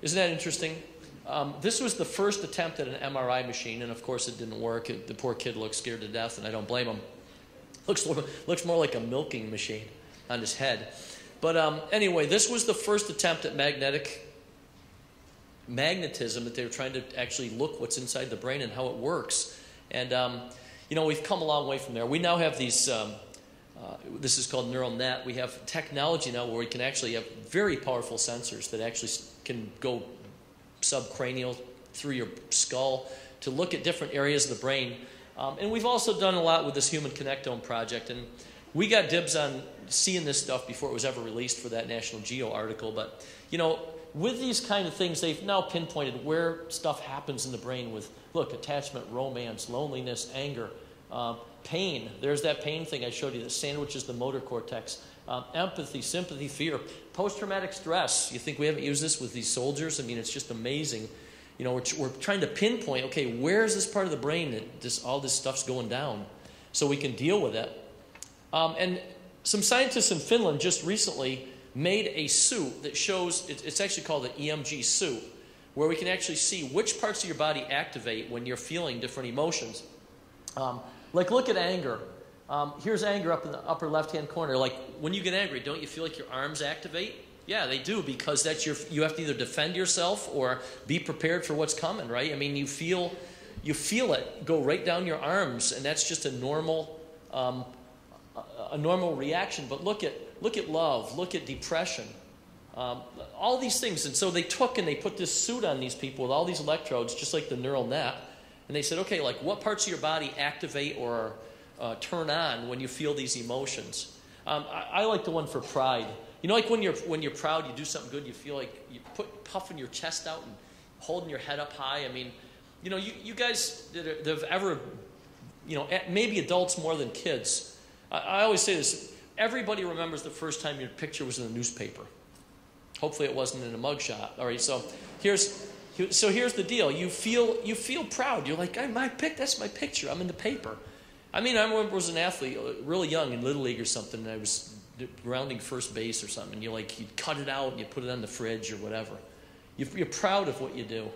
Isn't that interesting? Um, this was the first attempt at an MRI machine, and of course it didn't work. It, the poor kid looked scared to death, and I don't blame him. Looks, looks more like a milking machine on his head. But um, anyway, this was the first attempt at magnetic magnetism that they were trying to actually look what's inside the brain and how it works. And um, you know, we've come a long way from there. We now have these, um, uh, this is called neural net. We have technology now where we can actually have very powerful sensors that actually can go subcranial through your skull to look at different areas of the brain. Um, and we've also done a lot with this Human Connectome project. And we got dibs on seeing this stuff before it was ever released for that National Geo article. But, you know, with these kind of things, they've now pinpointed where stuff happens in the brain with, look, attachment, romance, loneliness, anger, uh, pain. There's that pain thing I showed you that sandwiches the motor cortex. Um, empathy, sympathy, fear, post traumatic stress. You think we haven't used this with these soldiers? I mean, it's just amazing. You know, we're, we're trying to pinpoint okay, where's this part of the brain that this, all this stuff's going down so we can deal with it. Um, and some scientists in Finland just recently made a suit that shows, it's actually called an EMG suit, where we can actually see which parts of your body activate when you're feeling different emotions. Um, like, look at anger. Um, here's anger up in the upper left hand corner. Like, when you get angry, don't you feel like your arms activate? Yeah, they do because that's your, you have to either defend yourself or be prepared for what's coming, right? I mean, you feel, you feel it go right down your arms, and that's just a normal, um, a, a normal reaction. But look at look at love, look at depression, um, all these things. And so they took and they put this suit on these people with all these electrodes, just like the neural net. And they said, okay, like what parts of your body activate or uh, turn on when you feel these emotions? Um, I, I, like the one for pride. You know, like when you're when you're proud, you do something good, you feel like you put puffing your chest out and holding your head up high. I mean, you know, you, you guys that, are, that have ever, you know, maybe adults more than kids. I, I always say this: everybody remembers the first time your picture was in the newspaper. Hopefully, it wasn't in a mugshot. All right, so here's so here's the deal. You feel you feel proud. You're like, my pic. That's my picture. I'm in the paper. I mean, I remember was an athlete, uh, really young in little league or something. And I was rounding first base or something. And you like you cut it out and you put it on the fridge or whatever. You're proud of what you do,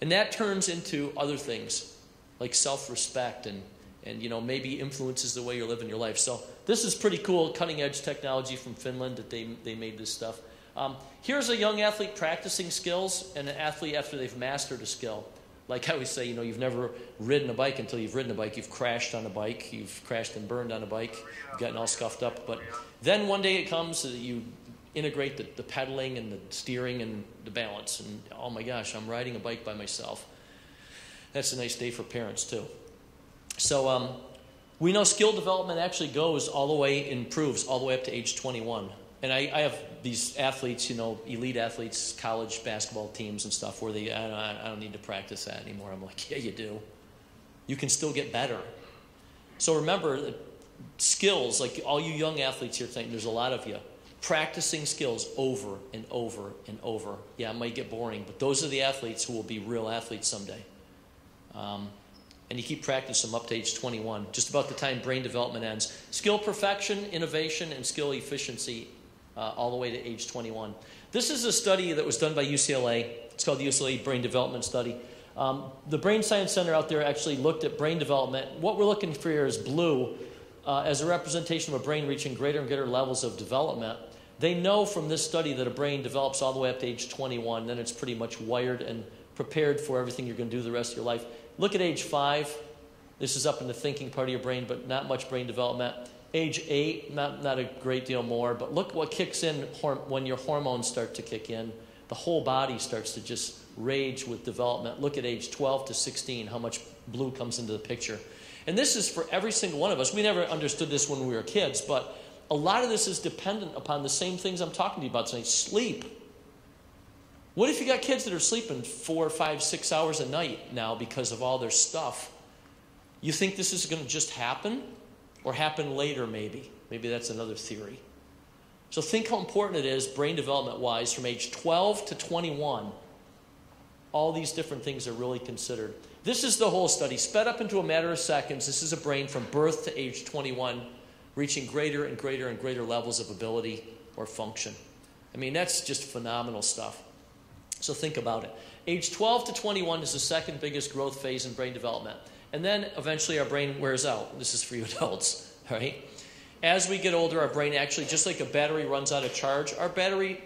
and that turns into other things like self-respect and and you know maybe influences the way you're living your life. So this is pretty cool, cutting edge technology from Finland that they they made this stuff. Um, here's a young athlete practicing skills and an athlete after they've mastered a skill. Like I always say, you know, you've never ridden a bike until you've ridden a bike. You've crashed on a bike, you've crashed and burned on a bike, you've gotten all scuffed up. But then one day it comes that you integrate the, the pedaling and the steering and the balance. And oh my gosh, I'm riding a bike by myself. That's a nice day for parents, too. So um, we know skill development actually goes all the way, improves all the way up to age 21 and I, I, have these athletes, you know, elite athletes, college basketball teams and stuff, where they, I don't, I don't need to practice that anymore. I'm like, yeah, you do. You can still get better. So remember, skills, like all you young athletes here thinking, there's a lot of you. Practicing skills over and over and over. Yeah, it might get boring, but those are the athletes who will be real athletes someday. Um, and you keep practicing them up to age 21, just about the time brain development ends. Skill perfection, innovation, and skill efficiency uh, all the way to age 21. This is a study that was done by UCLA. It's called the UCLA Brain Development Study. Um, the Brain Science Center out there actually looked at brain development. What we're looking for here is blue uh, as a representation of a brain reaching greater and greater levels of development. They know from this study that a brain develops all the way up to age 21, then it's pretty much wired and prepared for everything you're going to do the rest of your life. Look at age five. This is up in the thinking part of your brain, but not much brain development. Age eight, not, not a great deal more, but look what kicks in when your hormones start to kick in. The whole body starts to just rage with development. Look at age 12 to 16, how much blue comes into the picture. And this is for every single one of us. We never understood this when we were kids, but a lot of this is dependent upon the same things I'm talking to you about tonight sleep. What if you got kids that are sleeping four, five, six hours a night now because of all their stuff? You think this is going to just happen? or happen later, maybe. Maybe that's another theory. So think how important it is, brain development wise, from age 12 to 21. All these different things are really considered. This is the whole study. Sped up into a matter of seconds, this is a brain from birth to age 21, reaching greater and greater and greater levels of ability or function. I mean, that's just phenomenal stuff. So think about it. Age 12 to 21 is the second biggest growth phase in brain development. And then eventually our brain wears out. This is for you adults, right? As we get older, our brain actually, just like a battery runs out of charge, our battery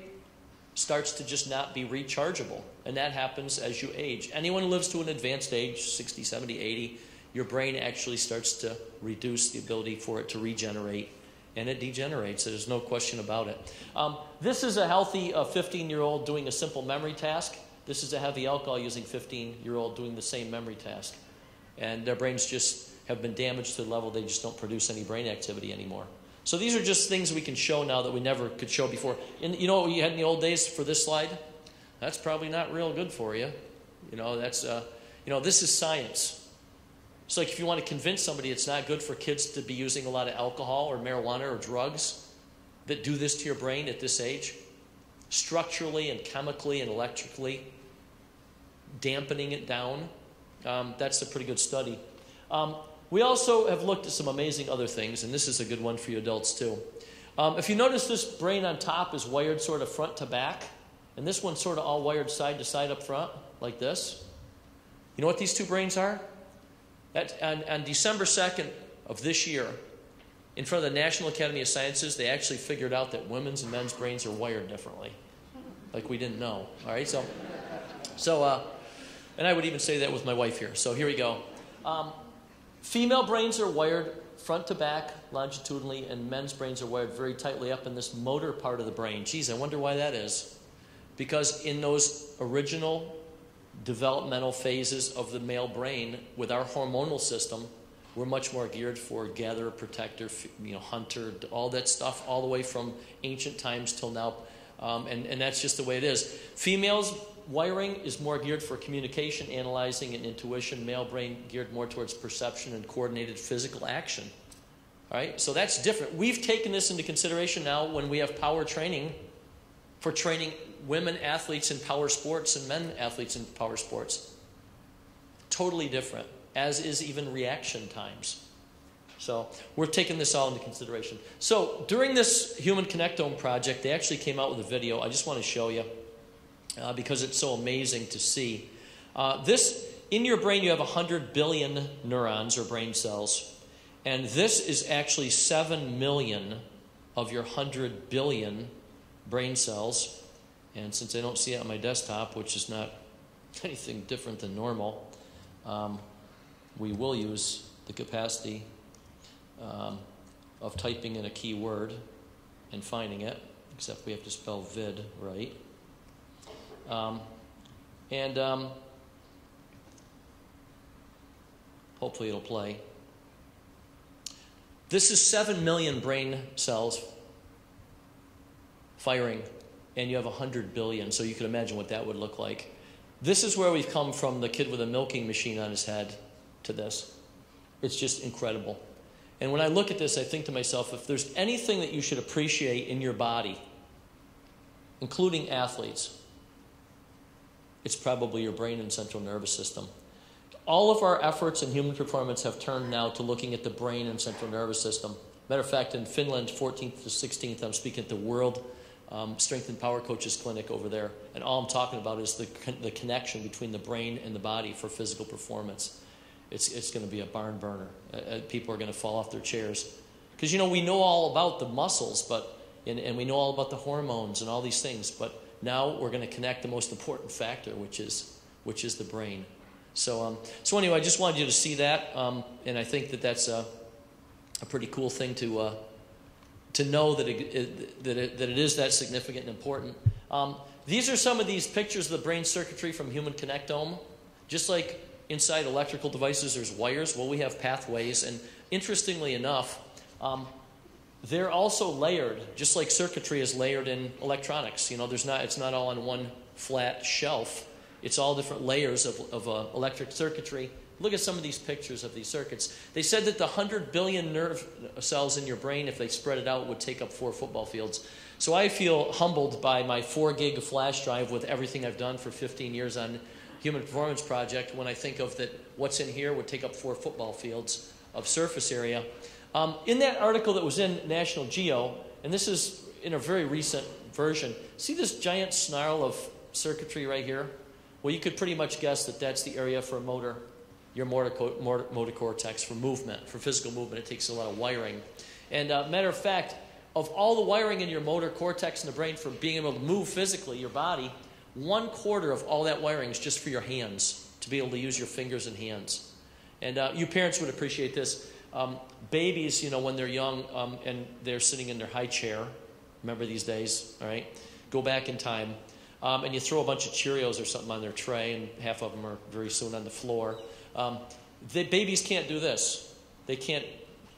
starts to just not be rechargeable. And that happens as you age. Anyone who lives to an advanced age, 60, 70, 80, your brain actually starts to reduce the ability for it to regenerate and it degenerates. There's no question about it. Um, this is a healthy 15 uh, year old doing a simple memory task. This is a heavy alcohol using 15 year old doing the same memory task and their brains just have been damaged to the level they just don't produce any brain activity anymore. So these are just things we can show now that we never could show before. And you know what we had in the old days for this slide? That's probably not real good for you. You know, that's uh, you know, this is science. It's like if you want to convince somebody it's not good for kids to be using a lot of alcohol or marijuana or drugs that do this to your brain at this age, structurally and chemically and electrically, dampening it down. Um, that's a pretty good study. Um, we also have looked at some amazing other things, and this is a good one for you adults too. Um, if you notice, this brain on top is wired sort of front to back, and this one's sort of all wired side to side up front, like this. You know what these two brains are? At, on, on December 2nd of this year, in front of the National Academy of Sciences, they actually figured out that women's and men's brains are wired differently. Like we didn't know. All right, so, so uh, And I would even say that with my wife here. So here we go. Um, female brains are wired front to back longitudinally, and men's brains are wired very tightly up in this motor part of the brain. Geez, I wonder why that is. Because in those original developmental phases of the male brain, with our hormonal system, we're much more geared for gatherer, protector, you know, hunter, all that stuff, all the way from ancient times till now. Um, and, and that's just the way it is. Females' wiring is more geared for communication, analyzing, and intuition. Male brain geared more towards perception and coordinated physical action. All right, so that's different. We've taken this into consideration now when we have power training for training women athletes in power sports and men athletes in power sports. Totally different as is even reaction times. So we're taking this all into consideration. So during this Human Connectome project, they actually came out with a video. I just want to show you uh, because it's so amazing to see. Uh, this in your brain, you have 100 billion neurons or brain cells, and this is actually 7 million of your 100 billion brain cells. And since I don't see it on my desktop, which is not anything different than normal, um, we will use the capacity um, of typing in a keyword and finding it, except we have to spell vid right. Um, and um, hopefully it'll play. This is 7 million brain cells firing, and you have 100 billion, so you can imagine what that would look like. This is where we've come from the kid with a milking machine on his head to this. It's just incredible. And when I look at this, I think to myself if there's anything that you should appreciate in your body, including athletes, it's probably your brain and central nervous system. All of our efforts in human performance have turned now to looking at the brain and central nervous system. Matter of fact, in Finland, 14th to 16th, I'm speaking at the World um, Strength and Power Coaches Clinic over there, and all I'm talking about is the, the connection between the brain and the body for physical performance it's, it's going to be a barn burner. Uh, uh people are going to fall off their chairs. Because, you know, we know all about the muscles, but, and, and we know all about the hormones and all these things, but now we're going to connect the most important factor, which is, which is the brain. So, um, so anyway, I just wanted you to see that, um, and I think that that's a, a pretty cool thing to, uh, to know that it, that, it, that it is that significant and important. Um, these are some of these pictures of the brain circuitry from Human Connectome. Just like inside electrical devices, there's wires. Well, we have pathways. And interestingly enough, um, they're also layered, just like circuitry is layered in electronics. You know, there's not, it's not all on one flat shelf. It's all different layers of, of uh, electric circuitry. Look at some of these pictures of these circuits. They said that the 100 billion nerve cells in your brain, if they spread it out, would take up four football fields. So I feel humbled by my 4 gig flash drive with everything I've done for 15 years on Human Performance Project when I think of that what's in here would take up four football fields of surface area. Um, in that article that was in National Geo, and this is in a very recent version, see this giant snarl of circuitry right here? Well, you could pretty much guess that that's the area for a motor, your motor, co- motor, motor cortex for movement, for physical movement. It takes a lot of wiring. And uh, matter of fact, of all the wiring in your motor cortex in the brain for being able to move physically, your body, one quarter of all that wiring is just for your hands, to be able to use your fingers and hands. And uh, you parents would appreciate this. Um, babies, you know, when they're young um, and they're sitting in their high chair, remember these days, all right? Go back in time. Um, and you throw a bunch of Cheerios or something on their tray, and half of them are very soon on the floor. Um, the babies can't do this. They can't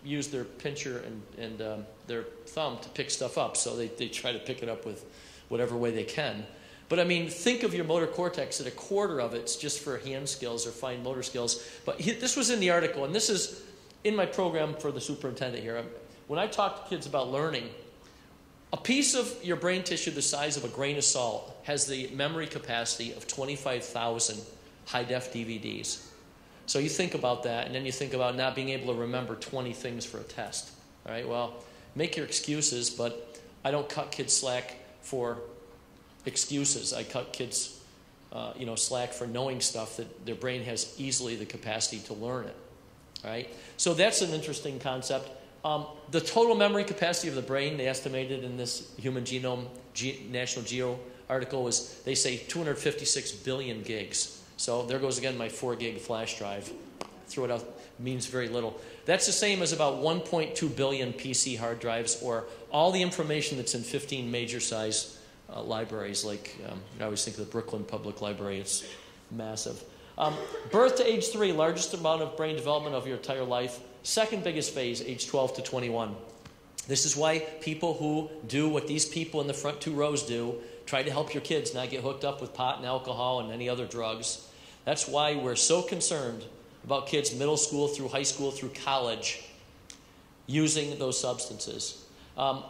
use their pincher and, and um, their thumb to pick stuff up, so they, they try to pick it up with whatever way they can. But I mean, think of your motor cortex at a quarter of it's just for hand skills or fine motor skills. But he, this was in the article, and this is in my program for the superintendent here. When I talk to kids about learning, a piece of your brain tissue the size of a grain of salt has the memory capacity of 25,000 high def DVDs. So you think about that, and then you think about not being able to remember 20 things for a test. All right, well, make your excuses, but I don't cut kids slack for excuses. I cut kids, uh, you know, slack for knowing stuff that their brain has easily the capacity to learn it. All right, So that's an interesting concept. Um, the total memory capacity of the brain, they estimated in this Human Genome National Geo article, was they say 256 billion gigs. So there goes again my 4 gig flash drive. Throw it out means very little. That's the same as about 1.2 billion PC hard drives or all the information that's in 15 major size uh, libraries. Like um, I always think of the Brooklyn Public Library, it's massive. Um, birth to age three, largest amount of brain development of your entire life. Second biggest phase, age 12 to 21. This is why people who do what these people in the front two rows do try to help your kids not get hooked up with pot and alcohol and any other drugs. That's why we're so concerned about kids middle school through high school through college using those substances. Um,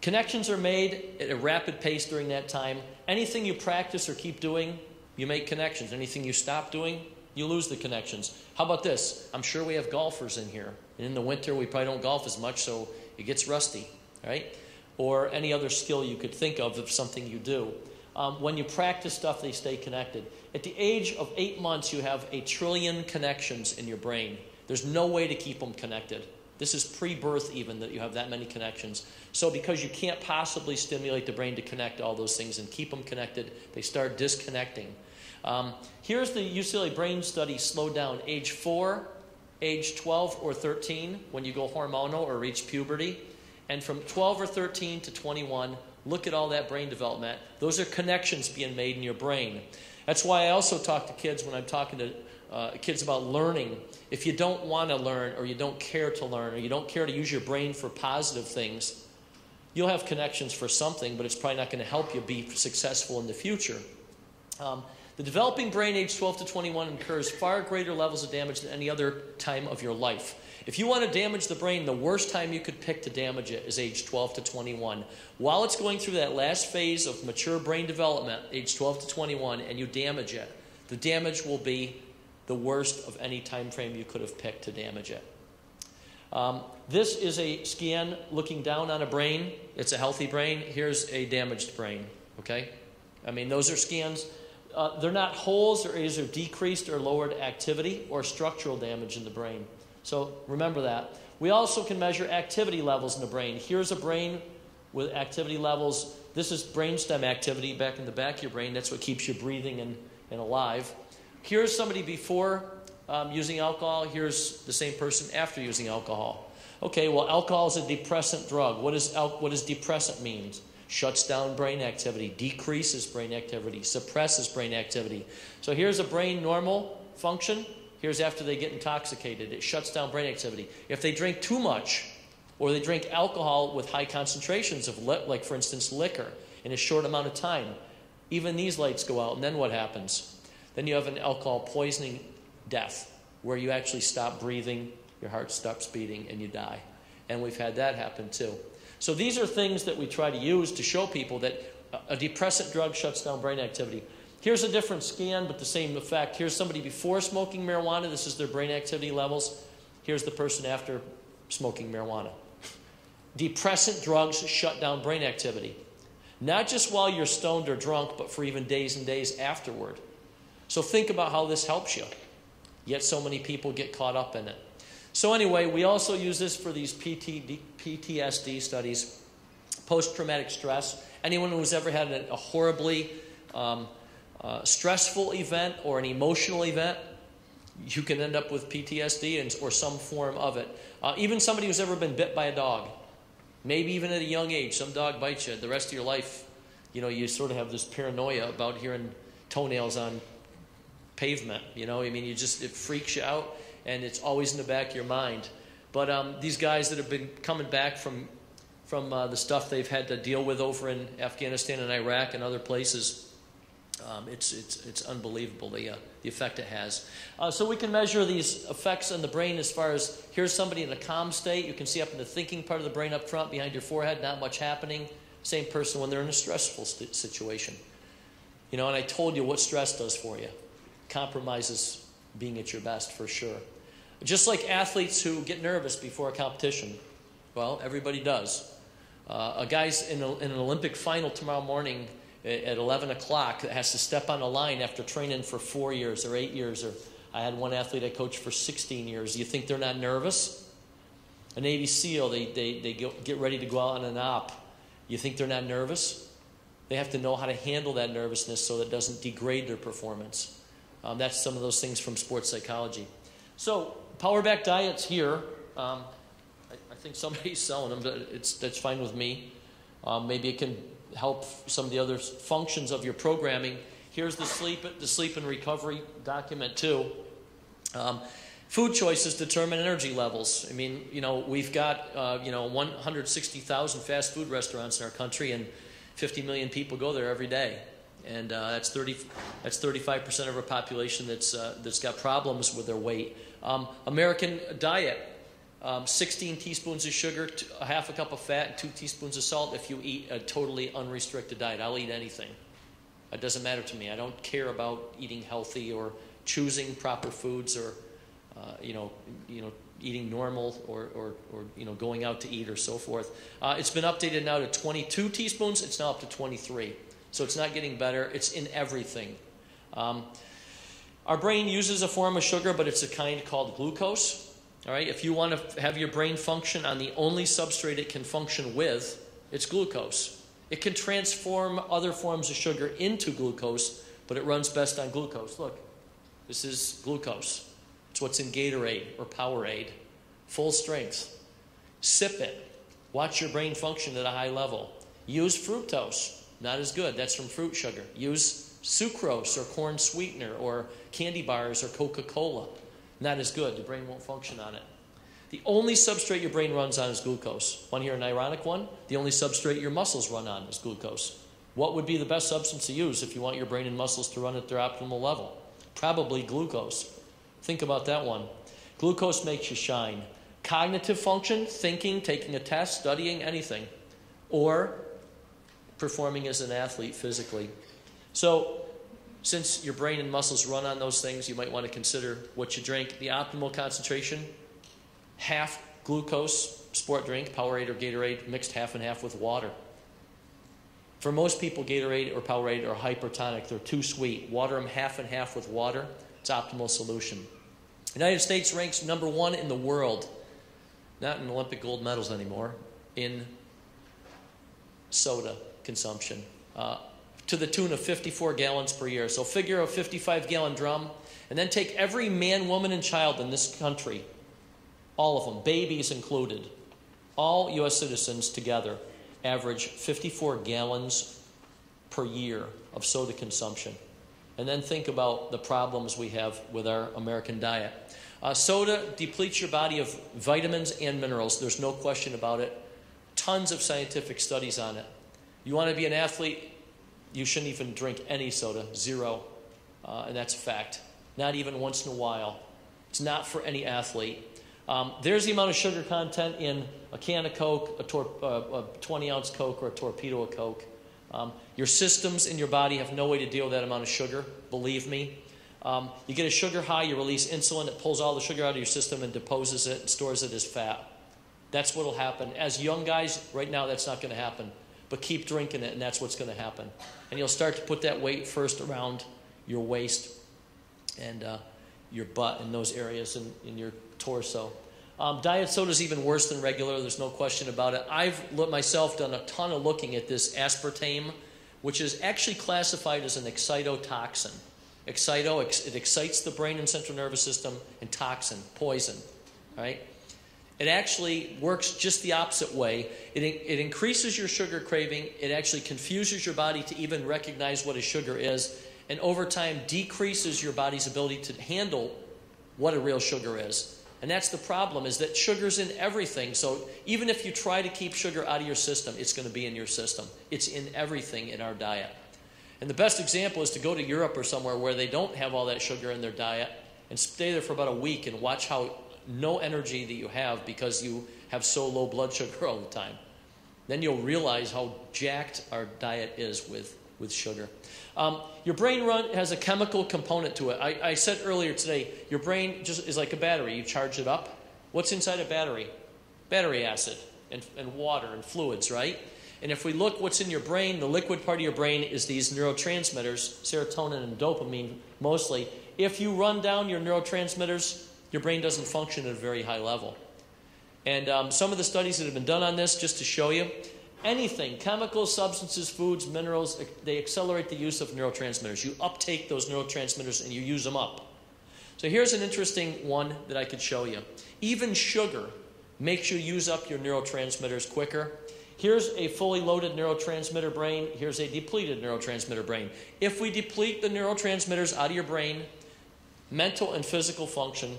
connections are made at a rapid pace during that time. Anything you practice or keep doing, you make connections. Anything you stop doing, you lose the connections. How about this? I'm sure we have golfers in here. And in the winter, we probably don't golf as much, so it gets rusty, right? Or any other skill you could think of of something you do. Um, when you practice stuff, they stay connected. At the age of eight months, you have a trillion connections in your brain. There's no way to keep them connected. This is pre birth, even, that you have that many connections. So, because you can't possibly stimulate the brain to connect all those things and keep them connected, they start disconnecting. Um, here's the UCLA brain study slowed down. Age 4 age 12 or 13 when you go hormonal or reach puberty. And from 12 or 13 to 21, look at all that brain development. Those are connections being made in your brain. That's why I also talk to kids when I'm talking to uh, kids about learning. If you don't want to learn, or you don't care to learn, or you don't care to use your brain for positive things, you'll have connections for something, but it's probably not going to help you be successful in the future. Um, the developing brain, age 12 to 21, incurs far greater levels of damage than any other time of your life. If you want to damage the brain, the worst time you could pick to damage it is age 12 to 21. While it's going through that last phase of mature brain development, age 12 to 21, and you damage it, the damage will be the worst of any time frame you could have picked to damage it. Um, this is a scan looking down on a brain. It's a healthy brain. Here's a damaged brain. Okay? I mean, those are scans uh, they're not holes or either decreased or lowered activity or structural damage in the brain. So remember that. We also can measure activity levels in the brain. Here's a brain with activity levels. This is brainstem activity back in the back of your brain. That's what keeps you breathing and, and alive. Here's somebody before um, using alcohol. Here's the same person after using alcohol. Okay, well, alcohol is a depressant drug. What, is what does depressant mean? Shuts down brain activity, decreases brain activity, suppresses brain activity. So here's a brain normal function. Here's after they get intoxicated. It shuts down brain activity. If they drink too much, or they drink alcohol with high concentrations of, li- like for instance, liquor, in a short amount of time, even these lights go out, and then what happens? Then you have an alcohol poisoning death, where you actually stop breathing, your heart stops beating, and you die. And we've had that happen too. So these are things that we try to use to show people that a depressant drug shuts down brain activity. Here's a different scan, but the same effect. Here's somebody before smoking marijuana. This is their brain activity levels. Here's the person after smoking marijuana. Depressant drugs shut down brain activity. Not just while you're stoned or drunk, but for even days and days afterward. So think about how this helps you. Yet so many people get caught up in it. So, anyway, we also use this for these PTD, PTSD studies, post traumatic stress. Anyone who's ever had a, a horribly um, uh, stressful event or an emotional event, you can end up with PTSD and, or some form of it. Uh, even somebody who's ever been bit by a dog, maybe even at a young age, some dog bites you. The rest of your life, you know, you sort of have this paranoia about hearing toenails on pavement. You know, I mean, you just, it freaks you out and it's always in the back of your mind. But um, these guys that have been coming back from from uh, the stuff they've had to deal with over in Afghanistan and Iraq and other places, um, it's, it's, it's unbelievable the, uh, the effect it has. Uh, so we can measure these effects on the brain as far as here's somebody in a calm state. You can see up in the thinking part of the brain up front behind your forehead, not much happening. Same person when they're in a stressful st- situation. You know, and I told you what stress does for you. Compromises being at your best for sure. Just like athletes who get nervous before a competition. Well, everybody does. Uh, a guy's in, a, in, an Olympic final tomorrow morning at 11 o'clock that has to step on a line after training for four years or eight years. Or I had one athlete I coached for 16 years. You think they're not nervous? A Navy SEAL, they, they, they get ready to go out on an op. You think they're not nervous? They have to know how to handle that nervousness so that it doesn't degrade their performance. Um, that's some of those things from sports psychology. So, Power Back Diet's here. Um, I, I, think somebody's selling them, but it's, that's fine with me. Um, maybe it can help some of the other functions of your programming. Here's the sleep, the sleep and recovery document, too. Um, food choices determine energy levels. I mean, you know, we've got, uh, you know, 160,000 fast food restaurants in our country, and 50 million people go there every day and uh, that's 30 that's 35 percent of our population that's uh, that's got problems with their weight. Um, American diet: um, 16 teaspoons of sugar, a half a cup of fat, and two teaspoons of salt. If you eat a totally unrestricted diet, I'll eat anything. It doesn't matter to me. I don't care about eating healthy or choosing proper foods or uh, you know you know eating normal or, or, or you know going out to eat or so forth. Uh, it's been updated now to 22 teaspoons. It's now up to 23. So it's not getting better, it's in everything. Um, our brain uses a form of sugar, but it's a kind called glucose. All right, if you want to have your brain function on the only substrate it can function with, it's glucose. It can transform other forms of sugar into glucose, but it runs best on glucose. Look, this is glucose. It's what's in Gatorade or Powerade. Full strength. Sip it. Watch your brain function at a high level. Use fructose. Not as good. That's from fruit sugar. Use sucrose or corn sweetener or candy bars or Coca Cola. Not as good. The brain won't function on it. The only substrate your brain runs on is glucose. Want to hear an ironic one? The only substrate your muscles run on is glucose. What would be the best substance to use if you want your brain and muscles to run at their optimal level? Probably glucose. Think about that one. Glucose makes you shine. Cognitive function, thinking, taking a test, studying, anything. Or performing as an athlete physically. So, since your brain and muscles run on those things, you might want to consider what you drink. The optimal concentration half glucose sport drink, Powerade or Gatorade, mixed half and half with water. For most people, Gatorade or Powerade are hypertonic. They're too sweet. Water them half and half with water. It's optimal solution. United States ranks number one in the world, not in Olympic gold medals anymore, in soda consumption uh, to the tune of 54 gallons per year. So figure a 55 gallon drum, and then take every man, woman, and child in this country, all of them, babies included, all U.S. citizens together, average 54 gallons per year of soda consumption. And then think about the problems we have with our American diet. Uh, soda depletes your body of vitamins and minerals. There's no question about it. Tons of scientific studies on it. You want to be an athlete, you shouldn't even drink any soda, zero. Uh, and that's a fact. Not even once in a while. It's not for any athlete. Um, there's the amount of sugar content in a can of Coke, a, uh, a 20 ounce Coke, or a torpedo of Coke. Um, your systems in your body have no way to deal with that amount of sugar, believe me. Um, you get a sugar high, you release insulin, it pulls all the sugar out of your system and deposes it and stores it as fat. That's what will happen. As young guys, right now, that's not going to happen but keep drinking it, and that's what's going to happen. And you'll start to put that weight first around your waist and uh, your butt in those areas in, in your torso. Um, diet soda is even worse than regular, there's no question about it. I've myself done a ton of looking at this aspartame, which is actually classified as an excitotoxin. Excito, it excites the brain and central nervous system, and toxin, poison, right? It actually works just the opposite way. It, it increases your sugar craving. It actually confuses your body to even recognize what a sugar is. And over time, decreases your body's ability to handle what a real sugar is. And that's the problem is that sugar's in everything. So even if you try to keep sugar out of your system, it's going to be in your system. It's in everything in our diet. And the best example is to go to Europe or somewhere where they don't have all that sugar in their diet and stay there for about a week and watch how no energy that you have because you have so low blood sugar all the time. Then you'll realize how jacked our diet is with, with sugar. Um, your brain run has a chemical component to it. I, I said earlier today, your brain just is like a battery. You charge it up. What's inside a battery? Battery acid and, and water and fluids, right? And if we look what's in your brain, the liquid part of your brain is these neurotransmitters, serotonin and dopamine mostly. If you run down your neurotransmitters, your brain doesn't function at a very high level. And um, some of the studies that have been done on this, just to show you, anything, chemicals, substances, foods, minerals, they accelerate the use of neurotransmitters. You uptake those neurotransmitters and you use them up. So here's an interesting one that I could show you. Even sugar makes you use up your neurotransmitters quicker. Here's a fully loaded neurotransmitter brain. Here's a depleted neurotransmitter brain. If we deplete the neurotransmitters out of your brain, mental and physical function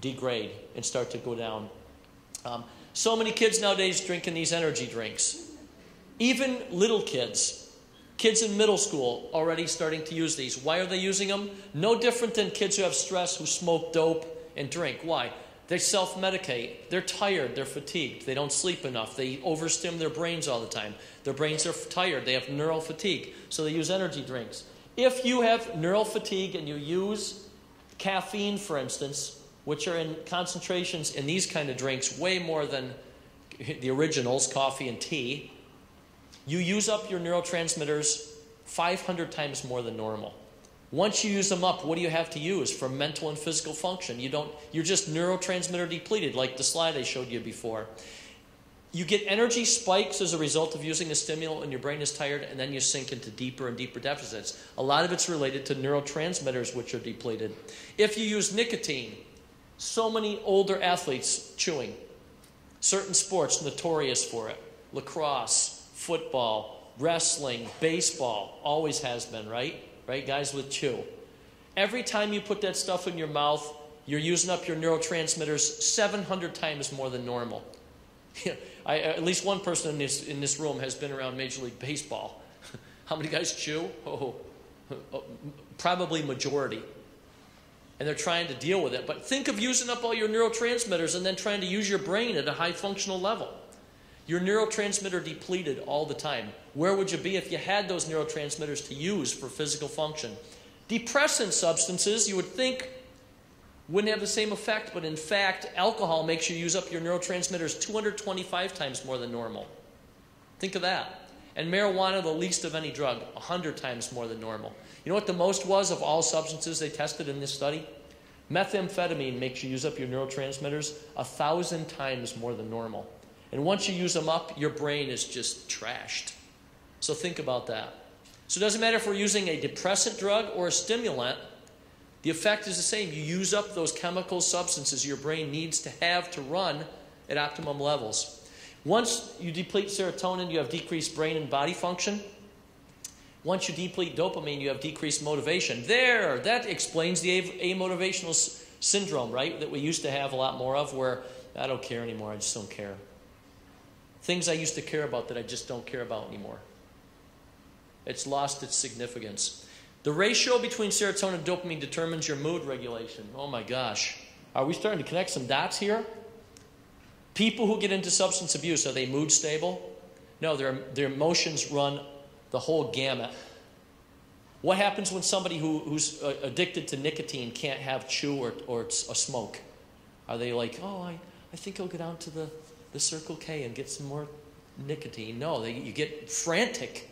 degrade and start to go down. Um, so many kids nowadays drinking these energy drinks. Even little kids, kids in middle school, already starting to use these. Why are they using them? No different than kids who have stress, who smoke dope and drink. Why? They self medicate. They're tired. They're fatigued. They don't sleep enough. They overstim their brains all the time. Their brains are tired. They have neural fatigue. So they use energy drinks. If you have neural fatigue and you use caffeine, for instance, which are in concentrations in these kind of drinks way more than the originals, coffee and tea, you use up your neurotransmitters 500 times more than normal. Once you use them up, what do you have to use for mental and physical function? You don't, you're just neurotransmitter depleted, like the slide I showed you before. You get energy spikes as a result of using a stimulant and your brain is tired, and then you sink into deeper and deeper deficits. A lot of it's related to neurotransmitters which are depleted. If you use nicotine, so many older athletes chewing. Certain sports notorious for it. Lacrosse, football, wrestling, baseball, always has been, right? right? Guys with chew. Every time you put that stuff in your mouth, you're using up your neurotransmitters 700 times more than normal. I, at least one person in this, in this room has been around Major League Baseball. How many guys chew? Oh, oh, probably majority. And they're trying to deal with it. But think of using up all your neurotransmitters and then trying to use your brain at a high functional level. Your neurotransmitter depleted all the time. Where would you be if you had those neurotransmitters to use for physical function? Depressant substances, you would think, wouldn't have the same effect, but in fact, alcohol makes you use up your neurotransmitters 225 times more than normal. Think of that. And marijuana, the least of any drug, 100 times more than normal. You know what the most was of all substances they tested in this study? Methamphetamine makes you use up your neurotransmitters a thousand times more than normal. And once you use them up, your brain is just trashed. So think about that. So it doesn't matter if we're using a depressant drug or a stimulant, the effect is the same. You use up those chemical substances your brain needs to have to run at optimum levels. Once you deplete serotonin, you have decreased brain and body function. Once you deplete dopamine, you have decreased motivation. There, that explains the amotivational syndrome, right? That we used to have a lot more of, where I don't care anymore, I just don't care. Things I used to care about that I just don't care about anymore. It's lost its significance. The ratio between serotonin and dopamine determines your mood regulation. Oh my gosh. Are we starting to connect some dots here? People who get into substance abuse, are they mood stable? No, their, their emotions run the whole gamut. What happens when somebody who, who's uh, addicted to nicotine can't have chew or, or a smoke? Are they like, oh, I, I think I'll go down to the the Circle K and get some more nicotine. No, they, you get frantic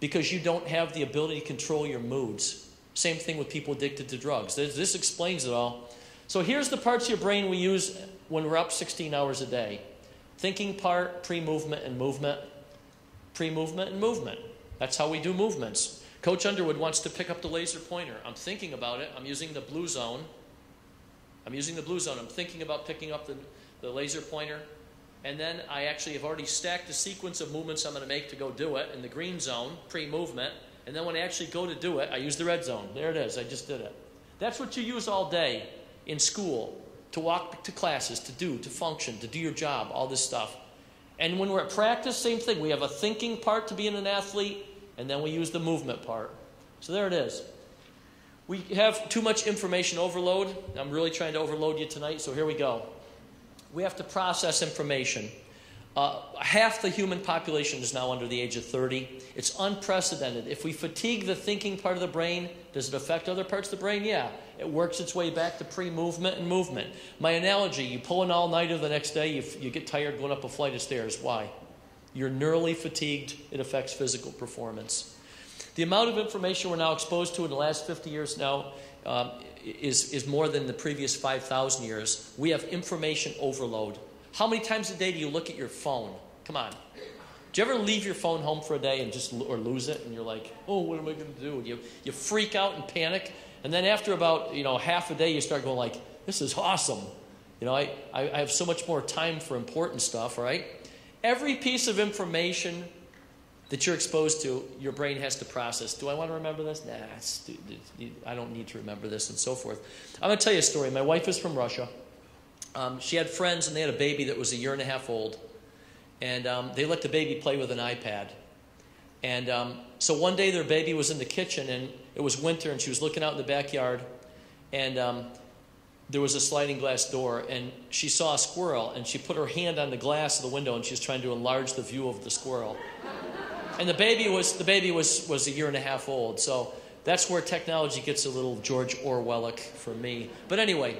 because you don't have the ability to control your moods. Same thing with people addicted to drugs. This, this explains it all. So here's the parts of your brain we use when we're up 16 hours a day thinking part, pre movement, and movement. Pre movement and movement. That's how we do movements. Coach Underwood wants to pick up the laser pointer. I'm thinking about it. I'm using the blue zone. I'm using the blue zone. I'm thinking about picking up the the laser pointer. And then I actually have already stacked a sequence of movements I'm going to make to go do it in the green zone, pre movement. And then when I actually go to do it, I use the red zone. There it is, I just did it. That's what you use all day in school to walk to classes, to do, to function, to do your job, all this stuff. And when we're at practice, same thing. We have a thinking part to being an athlete, and then we use the movement part. So there it is. We have too much information overload. I'm really trying to overload you tonight, so here we go we have to process information. Uh, half the human population is now under the age of 30. It's unprecedented. If we fatigue the thinking part of the brain, does it affect other parts of the brain? Yeah. It works its way back to pre movement and movement. My analogy you pull an all nighter the next day, you, you get tired going up a flight of stairs. Why? You're neurally fatigued, it affects physical performance. The amount of information we're now exposed to in the last 50 years now um, is, is more than the previous 5,000 years. We have information overload. How many times a day do you look at your phone? Come on. Do you ever leave your phone home for a day and just or lose it, and you're like, "Oh, what am I going to do?" You you freak out and panic, and then after about you know half a day, you start going like, "This is awesome." You know, I, I have so much more time for important stuff, right? Every piece of information that you're exposed to, your brain has to process. Do I want to remember this? Nah, I don't need to remember this, and so forth. I'm going to tell you a story. My wife is from Russia. Um, she had friends, and they had a baby that was a year and a half old. And um, they let the baby play with an iPad. And um, so one day their baby was in the kitchen, and it was winter, and she was looking out in the backyard. And um, there was a sliding glass door and she saw a squirrel and she put her hand on the glass of the window and she was trying to enlarge the view of the squirrel. And the baby was the baby was was a year and a half old. So that's where technology gets a little george orwellic for me. But anyway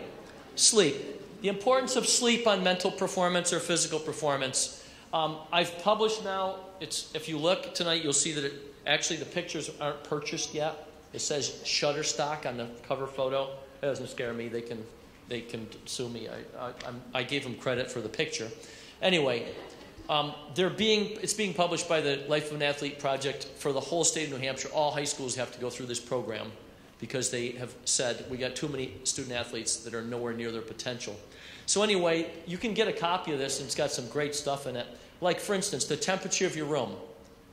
sleep. The importance of sleep on mental performance or physical performance. Um, i've published now it's if you look tonight you'll see that it, actually the pictures aren't purchased yet it says shutterstock on the cover photo it doesn't scare me they can they can sue me. I, I, I gave them credit for the picture. Anyway, um, they're being, it's being published by the Life of an Athlete Project for the whole state of New Hampshire. All high schools have to go through this program because they have said we got too many student athletes that are nowhere near their potential. So, anyway, you can get a copy of this, and it's got some great stuff in it. Like, for instance, the temperature of your room.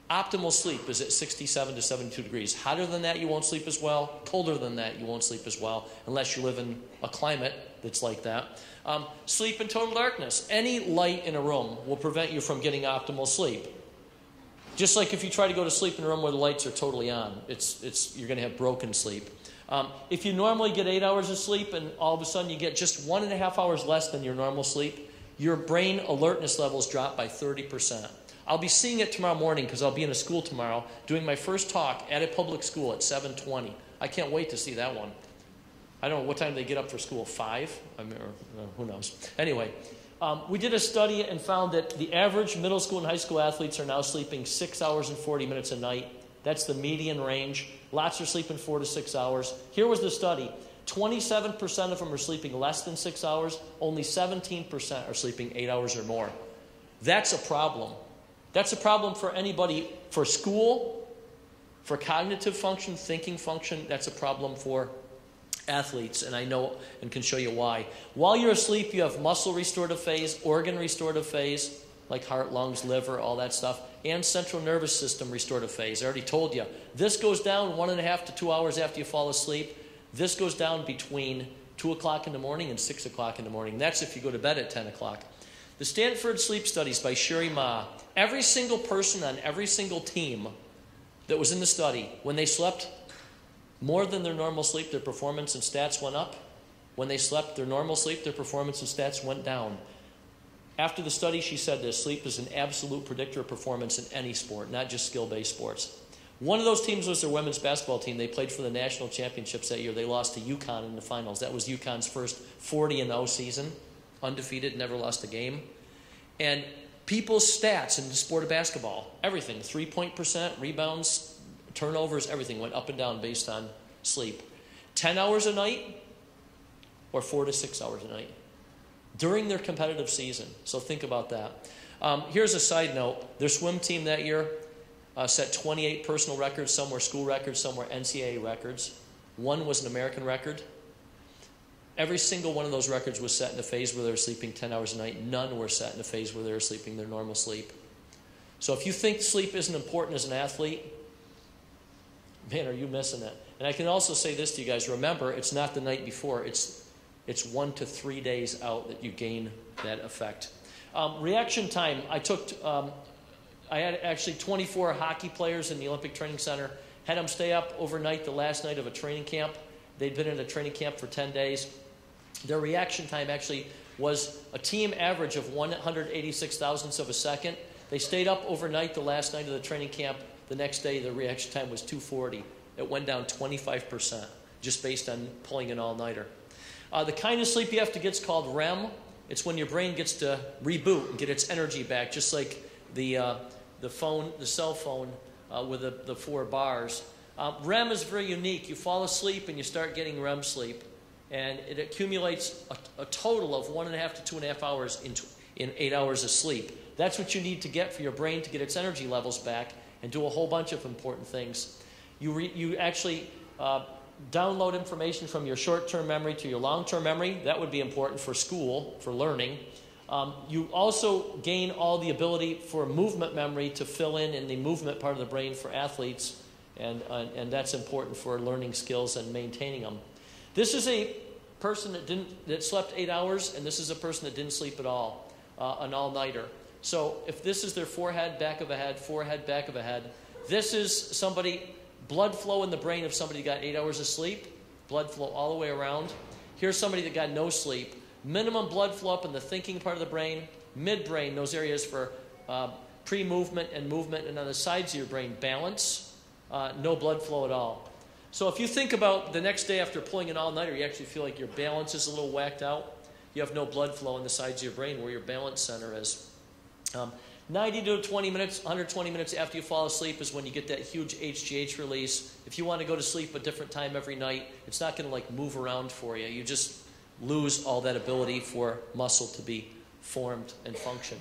Optimal sleep is at 67 to 72 degrees. Hotter than that, you won't sleep as well. Colder than that, you won't sleep as well, unless you live in a climate that's like that. Um, sleep in total darkness. Any light in a room will prevent you from getting optimal sleep. Just like if you try to go to sleep in a room where the lights are totally on, it's, it's, you're going to have broken sleep. Um, if you normally get eight hours of sleep and all of a sudden you get just one and a half hours less than your normal sleep, your brain alertness levels drop by 30%. I'll be seeing it tomorrow morning because I'll be in a school tomorrow doing my first talk at a public school at 7:20. I can't wait to see that one. I don't know what time they get up for school. Five? I mean, or, uh, who knows? Anyway, um, we did a study and found that the average middle school and high school athletes are now sleeping six hours and 40 minutes a night. That's the median range. Lots are sleeping four to six hours. Here was the study 27% of them are sleeping less than six hours, only 17% are sleeping eight hours or more. That's a problem. That's a problem for anybody, for school, for cognitive function, thinking function. That's a problem for athletes, and I know and can show you why. While you're asleep, you have muscle restorative phase, organ restorative phase, like heart, lungs, liver, all that stuff, and central nervous system restorative phase. I already told you. This goes down one and a half to two hours after you fall asleep. This goes down between 2 o'clock in the morning and 6 o'clock in the morning. That's if you go to bed at 10 o'clock. The Stanford Sleep Studies by Cheri Mah, every single person on every single team that was in the study, when they slept more than their normal sleep, their performance and stats went up. When they slept their normal sleep, their performance and stats went down. After the study, she said this sleep is an absolute predictor of performance in any sport, not just skill based sports. One of those teams was their women's basketball team. They played for the national championships that year. They lost to UConn in the finals. That was UConn's first 40 0 season undefeated, never lost a game. And people's stats in the sport of basketball, everything, three point percent, rebounds, turnovers, everything went up and down based on sleep. 10 hours a night or four to six hours a night during their competitive season. So think about that. Um, here's a side note their swim team that year uh, set 28 personal records. Some were school records, some were NCAA records. One was an American record. Every single one of those records was set in a phase where they were sleeping 10 hours a night. None were set in a phase where they were sleeping their normal sleep. So if you think sleep isn't important as an athlete, man, are you missing it? And I can also say this to you guys remember, it's not the night before, it's, it's one to three days out that you gain that effect. Um, reaction time I took, um, I had actually 24 hockey players in the Olympic Training Center, had them stay up overnight the last night of a training camp. They'd been in a training camp for 10 days. Their reaction time actually was a team average of 186 thousandths of a second. They stayed up overnight the last night of the training camp. The next day, the reaction time was 240. It went down 25% just based on pulling an all nighter. Uh, the kind of sleep you have to get is called REM. It's when your brain gets to reboot and get its energy back, just like the, uh, the phone, the cell phone uh, with the, the four bars. Uh, REM is very unique. You fall asleep and you start getting REM sleep and it accumulates a, a, total of one and a half to two and a half hours in, in eight hours of sleep. That's what you need to get for your brain to get its energy levels back and do a whole bunch of important things. You, re, you actually uh, download information from your short term memory to your long term memory. That would be important for school, for learning. Um, you also gain all the ability for movement memory to fill in in the movement part of the brain for athletes, and, uh, and that's important for learning skills and maintaining them. This is a person that didn't that slept eight hours, and this is a person that didn't sleep at all, uh, an all nighter. So if this is their forehead, back of a head, forehead, back of a head, this is somebody blood flow in the brain of somebody got eight hours of sleep, blood flow all the way around. Here's somebody that got no sleep minimum blood flow up in the thinking part of the brain, midbrain, those areas for uh, pre movement and movement, and on the sides of your brain, balance, uh, no blood flow at all. So if you think about the next day after pulling an all nighter, you actually feel like your balance is a little whacked out. You have no blood flow in the sides of your brain where your balance center is. Um, 90 to 20 minutes, 120 minutes after you fall asleep is when you get that huge HGH release. If you want to go to sleep a different time every night, it's not going to like move around for you. You just lose all that ability for muscle to be formed and function.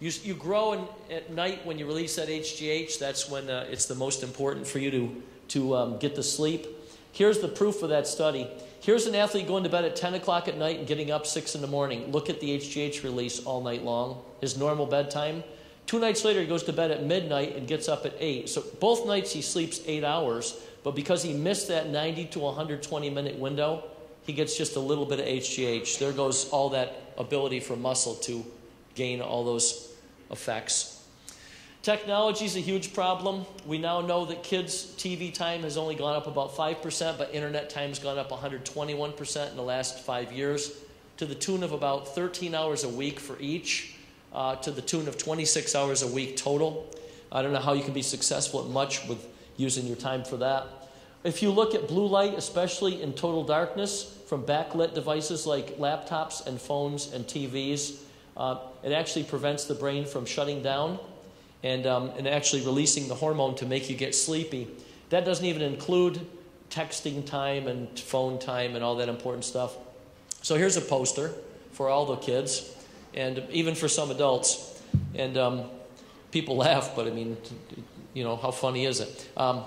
You, you grow in, at night when you release that HGH. That's when uh, it's the most important for you to, to um, get the sleep. Here's the proof of that study. Here's an athlete going to bed at 10 o'clock at night and getting up 6 in the morning. Look at the HGH release all night long, his normal bedtime. Two nights later, he goes to bed at midnight and gets up at 8. So both nights he sleeps 8 hours, but because he missed that 90 to 120 minute window, he gets just a little bit of HGH. There goes all that ability for muscle to gain all those effects. Technology is a huge problem. We now know that kids' TV time has only gone up about 5%, but internet time has gone up 121% in the last five years, to the tune of about 13 hours a week for each, uh, to the tune of 26 hours a week total. I don't know how you can be successful at much with using your time for that. If you look at blue light, especially in total darkness, from backlit devices like laptops and phones and TVs. Uh, it actually prevents the brain from shutting down and, um, and actually releasing the hormone to make you get sleepy. That doesn't even include texting time and phone time and all that important stuff. So here's a poster for all the kids and even for some adults. And um, people laugh, but I mean, you know, how funny is it? Um,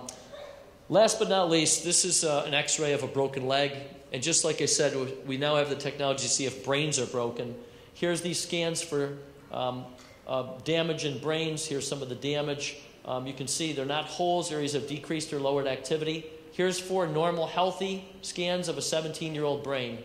last but not least, this is uh, an x ray of a broken leg. And just like I said, we now have the technology to see if brains are broken. Here's these scans for um, uh, damage in brains. Here's some of the damage. Um, you can see they're not holes, areas of decreased or lowered activity. Here's four normal, healthy scans of a 17 year old brain.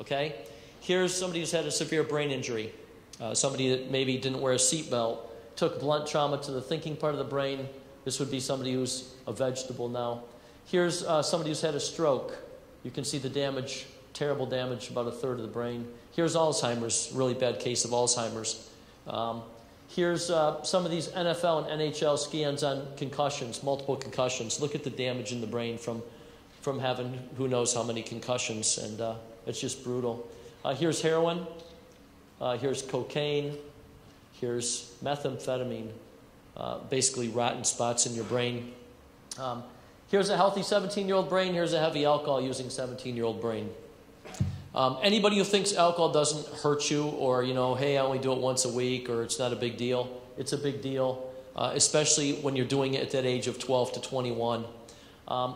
Okay? Here's somebody who's had a severe brain injury, uh, somebody that maybe didn't wear a seatbelt, took blunt trauma to the thinking part of the brain. This would be somebody who's a vegetable now. Here's uh, somebody who's had a stroke. You can see the damage, terrible damage, about a third of the brain. Here's Alzheimer's, really bad case of Alzheimer's. Um, here's uh, some of these NFL and NHL scans on concussions, multiple concussions. Look at the damage in the brain from, from having who knows how many concussions, and uh, it's just brutal. Uh, here's heroin. Uh, here's cocaine. Here's methamphetamine. Uh, basically, rotten spots in your brain. Um, Here's a healthy 17 year old brain, here's a heavy alcohol using 17 year old brain. Um, anybody who thinks alcohol doesn't hurt you, or, you know, hey, I only do it once a week, or it's not a big deal, it's a big deal, uh, especially when you're doing it at that age of 12 to 21. Um,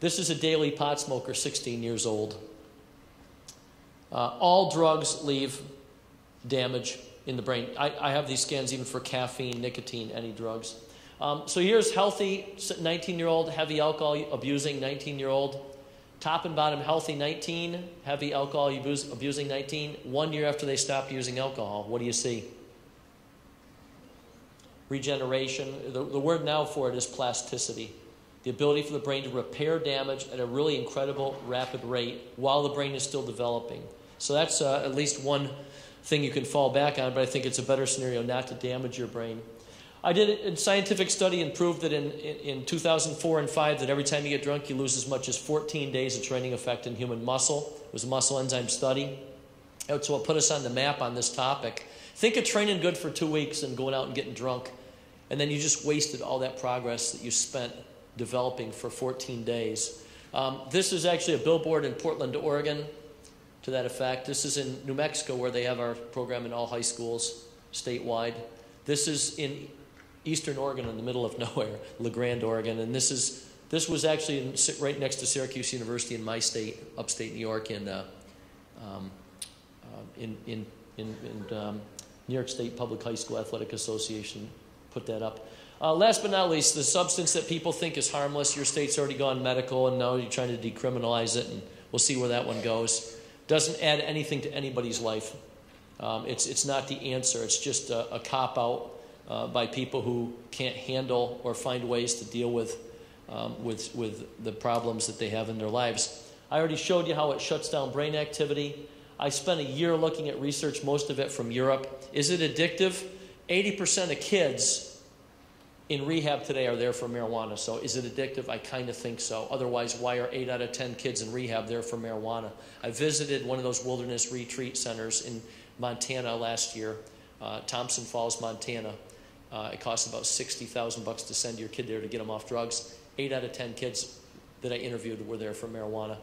this is a daily pot smoker, 16 years old. Uh, all drugs leave damage in the brain. I, I have these scans even for caffeine, nicotine, any drugs. Um, so here's healthy 19 year old, heavy alcohol abusing 19 year old. Top and bottom healthy 19, heavy alcohol abusing 19. One year after they stopped using alcohol, what do you see? Regeneration. The, the word now for it is plasticity. The ability for the brain to repair damage at a really incredible, rapid rate while the brain is still developing. So that's uh, at least one thing you can fall back on, but I think it's a better scenario not to damage your brain. I did a scientific study and proved that in, in, in 2004 and 5 that every time you get drunk, you lose as much as 14 days of training effect in human muscle. It was a muscle enzyme study. That's what put us on the map on this topic. Think of training good for two weeks and going out and getting drunk, and then you just wasted all that progress that you spent developing for 14 days. Um, this is actually a billboard in Portland, Oregon, to that effect. This is in New Mexico, where they have our program in all high schools statewide. This is in Eastern Oregon, in the middle of nowhere, La Grande, Oregon, and this is this was actually in, right next to Syracuse University in my state, upstate New York, in uh, um, uh, in in in, in um, New York State Public High School Athletic Association put that up. Uh, last but not least, the substance that people think is harmless. Your state's already gone medical, and now you're trying to decriminalize it, and we'll see where that one goes. Doesn't add anything to anybody's life. Um, it's, it's not the answer. It's just a, a cop out uh, by people who can't handle or find ways to deal with, um, with, with the problems that they have in their lives. I already showed you how it shuts down brain activity. I spent a year looking at research, most of it from Europe. Is it addictive? 80% of kids in rehab today are there for marijuana. So is it addictive? I kind of think so. Otherwise, why are 8 out of 10 kids in rehab there for marijuana? I visited one of those wilderness retreat centers in Montana last year, uh, Thompson Falls, Montana. Uh, it costs about 60000 bucks to send your kid there to get them off drugs. 8 out of 10 kids that I interviewed were there for marijuana.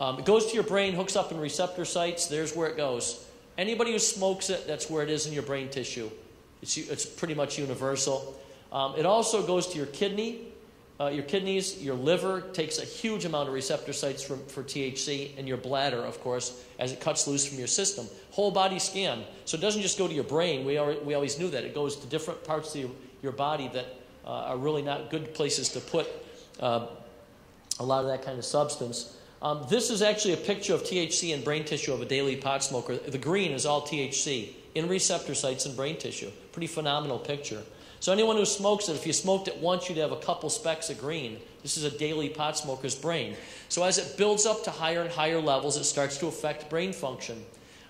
Um, it goes to your brain, hooks up in receptor sites. There's where it goes. Anybody who smokes it, that's where it is in your brain tissue. It's, it's pretty much universal. Um, it also goes to your kidney, uh, your kidneys, your liver takes a huge amount of receptor sites for, for THC, and your bladder, of course, as it cuts loose from your system. Whole body scan. So it doesn't just go to your brain. We, already, we always knew that. It goes to different parts of your, your body that uh, are really not good places to put uh, a lot of that kind of substance. Um, this is actually a picture of THC in brain tissue of a daily pot smoker. The green is all THC in receptor sites in brain tissue. Pretty phenomenal picture. So, anyone who smokes it, if you smoked it once, you'd have a couple specks of green. This is a daily pot smoker's brain. So, as it builds up to higher and higher levels, it starts to affect brain function.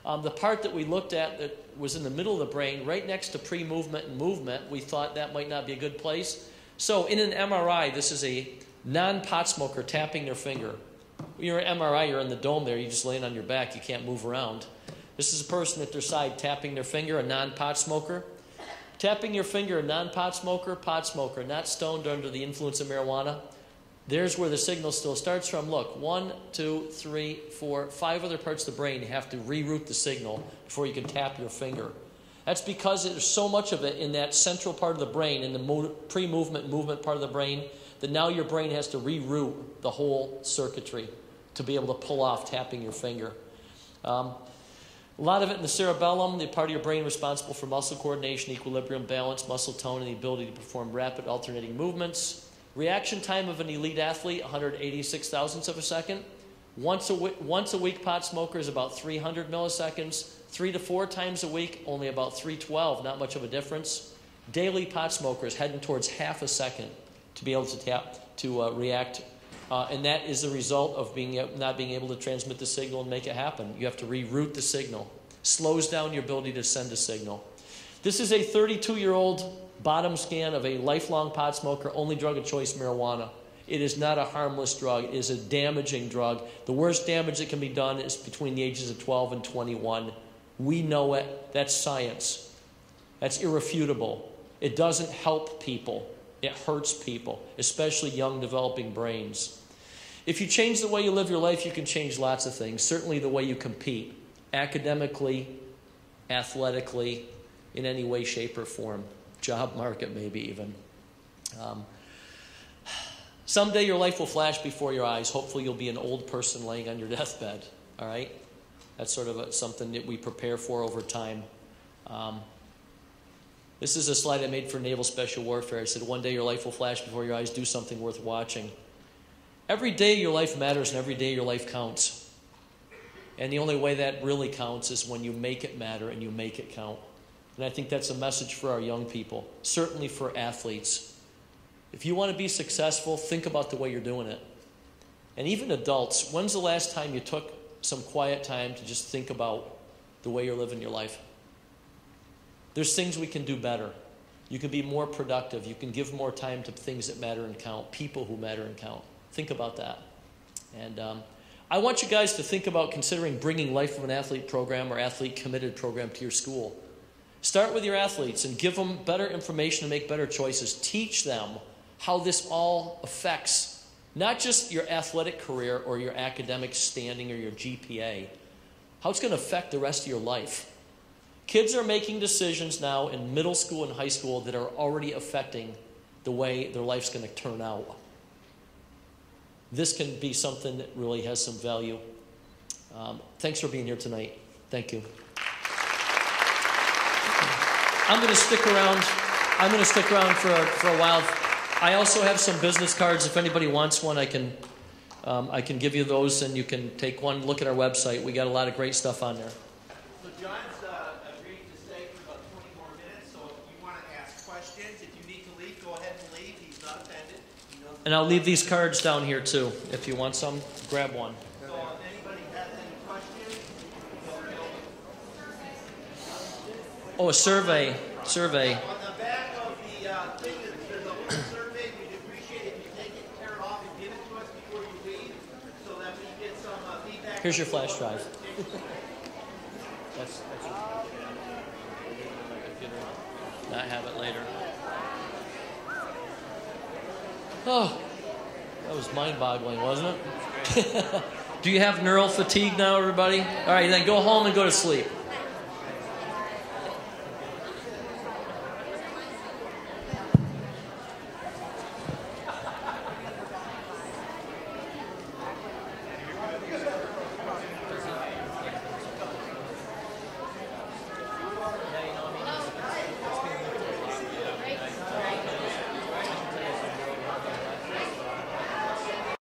Um, the part that we looked at that was in the middle of the brain, right next to pre movement and movement, we thought that might not be a good place. So, in an MRI, this is a non pot smoker tapping their finger. When you're an MRI, you're in the dome there, you're just laying on your back, you can't move around. This is a person at their side tapping their finger, a non pot smoker. Tapping your finger, non pot smoker, pot smoker, not stoned under the influence of marijuana. There's where the signal still starts from. Look, one, two, three, four, five other parts of the brain have to reroute the signal before you can tap your finger. That's because there's so much of it in that central part of the brain, in the pre movement movement part of the brain, that now your brain has to reroute the whole circuitry to be able to pull off tapping your finger. Um, a lot of it in the cerebellum, the part of your brain responsible for muscle coordination, equilibrium, balance, muscle tone, and the ability to perform rapid alternating movements. Reaction time of an elite athlete, 186 thousandths of a second. Once a, once a week pot smoker is about 300 milliseconds. Three to four times a week, only about 312, not much of a difference. Daily pot smokers heading towards half a second to be able to tap to uh, react uh, and that is the result of being, not being able to transmit the signal and make it happen. You have to reroute the signal. Slows down your ability to send a signal. This is a 32 year old bottom scan of a lifelong pot smoker, only drug of choice marijuana. It is not a harmless drug, it is a damaging drug. The worst damage that can be done is between the ages of 12 and 21. We know it. That's science. That's irrefutable. It doesn't help people. It hurts people, especially young developing brains. If you change the way you live your life, you can change lots of things. Certainly, the way you compete, academically, athletically, in any way, shape, or form. Job market, maybe even. Um, someday your life will flash before your eyes. Hopefully, you'll be an old person laying on your deathbed. All right? That's sort of a, something that we prepare for over time. Um, this is a slide I made for Naval Special Warfare. I said, One day your life will flash before your eyes. Do something worth watching. Every day your life matters, and every day your life counts. And the only way that really counts is when you make it matter and you make it count. And I think that's a message for our young people, certainly for athletes. If you want to be successful, think about the way you're doing it. And even adults, when's the last time you took some quiet time to just think about the way you're living your life? There's things we can do better. You can be more productive. You can give more time to things that matter and count, people who matter and count. Think about that. And um, I want you guys to think about considering bringing Life of an Athlete program or Athlete Committed program to your school. Start with your athletes and give them better information to make better choices. Teach them how this all affects not just your athletic career or your academic standing or your GPA, how it's going to affect the rest of your life. Kids are making decisions now in middle school and high school that are already affecting the way their life's going to turn out. This can be something that really has some value. Um, thanks for being here tonight. Thank you. I'm going to stick around. I'm going to stick around for a, for a while. I also have some business cards. If anybody wants one, I can um, I can give you those, and you can take one look at our website. We got a lot of great stuff on there. So John's uh, agreed to stay for about 20 more minutes. So if you want to ask questions, if you need to leave, go ahead and leave. He's not offended. He knows And I'll leave these cards down here too. If you want some, grab one. So if anybody has any questions, they'll- they'll- Oh, a survey. Survey. on the back of the uh, thing, there's a little survey. We'd appreciate if you take it, tear it off, and give it to us before you leave, so that we get some uh, feedback. Here's your flash drive. That's, that's Not have it later. Oh, that was mind-boggling, wasn't it? Do you have neural fatigue now, everybody? All right, then go home and go to sleep.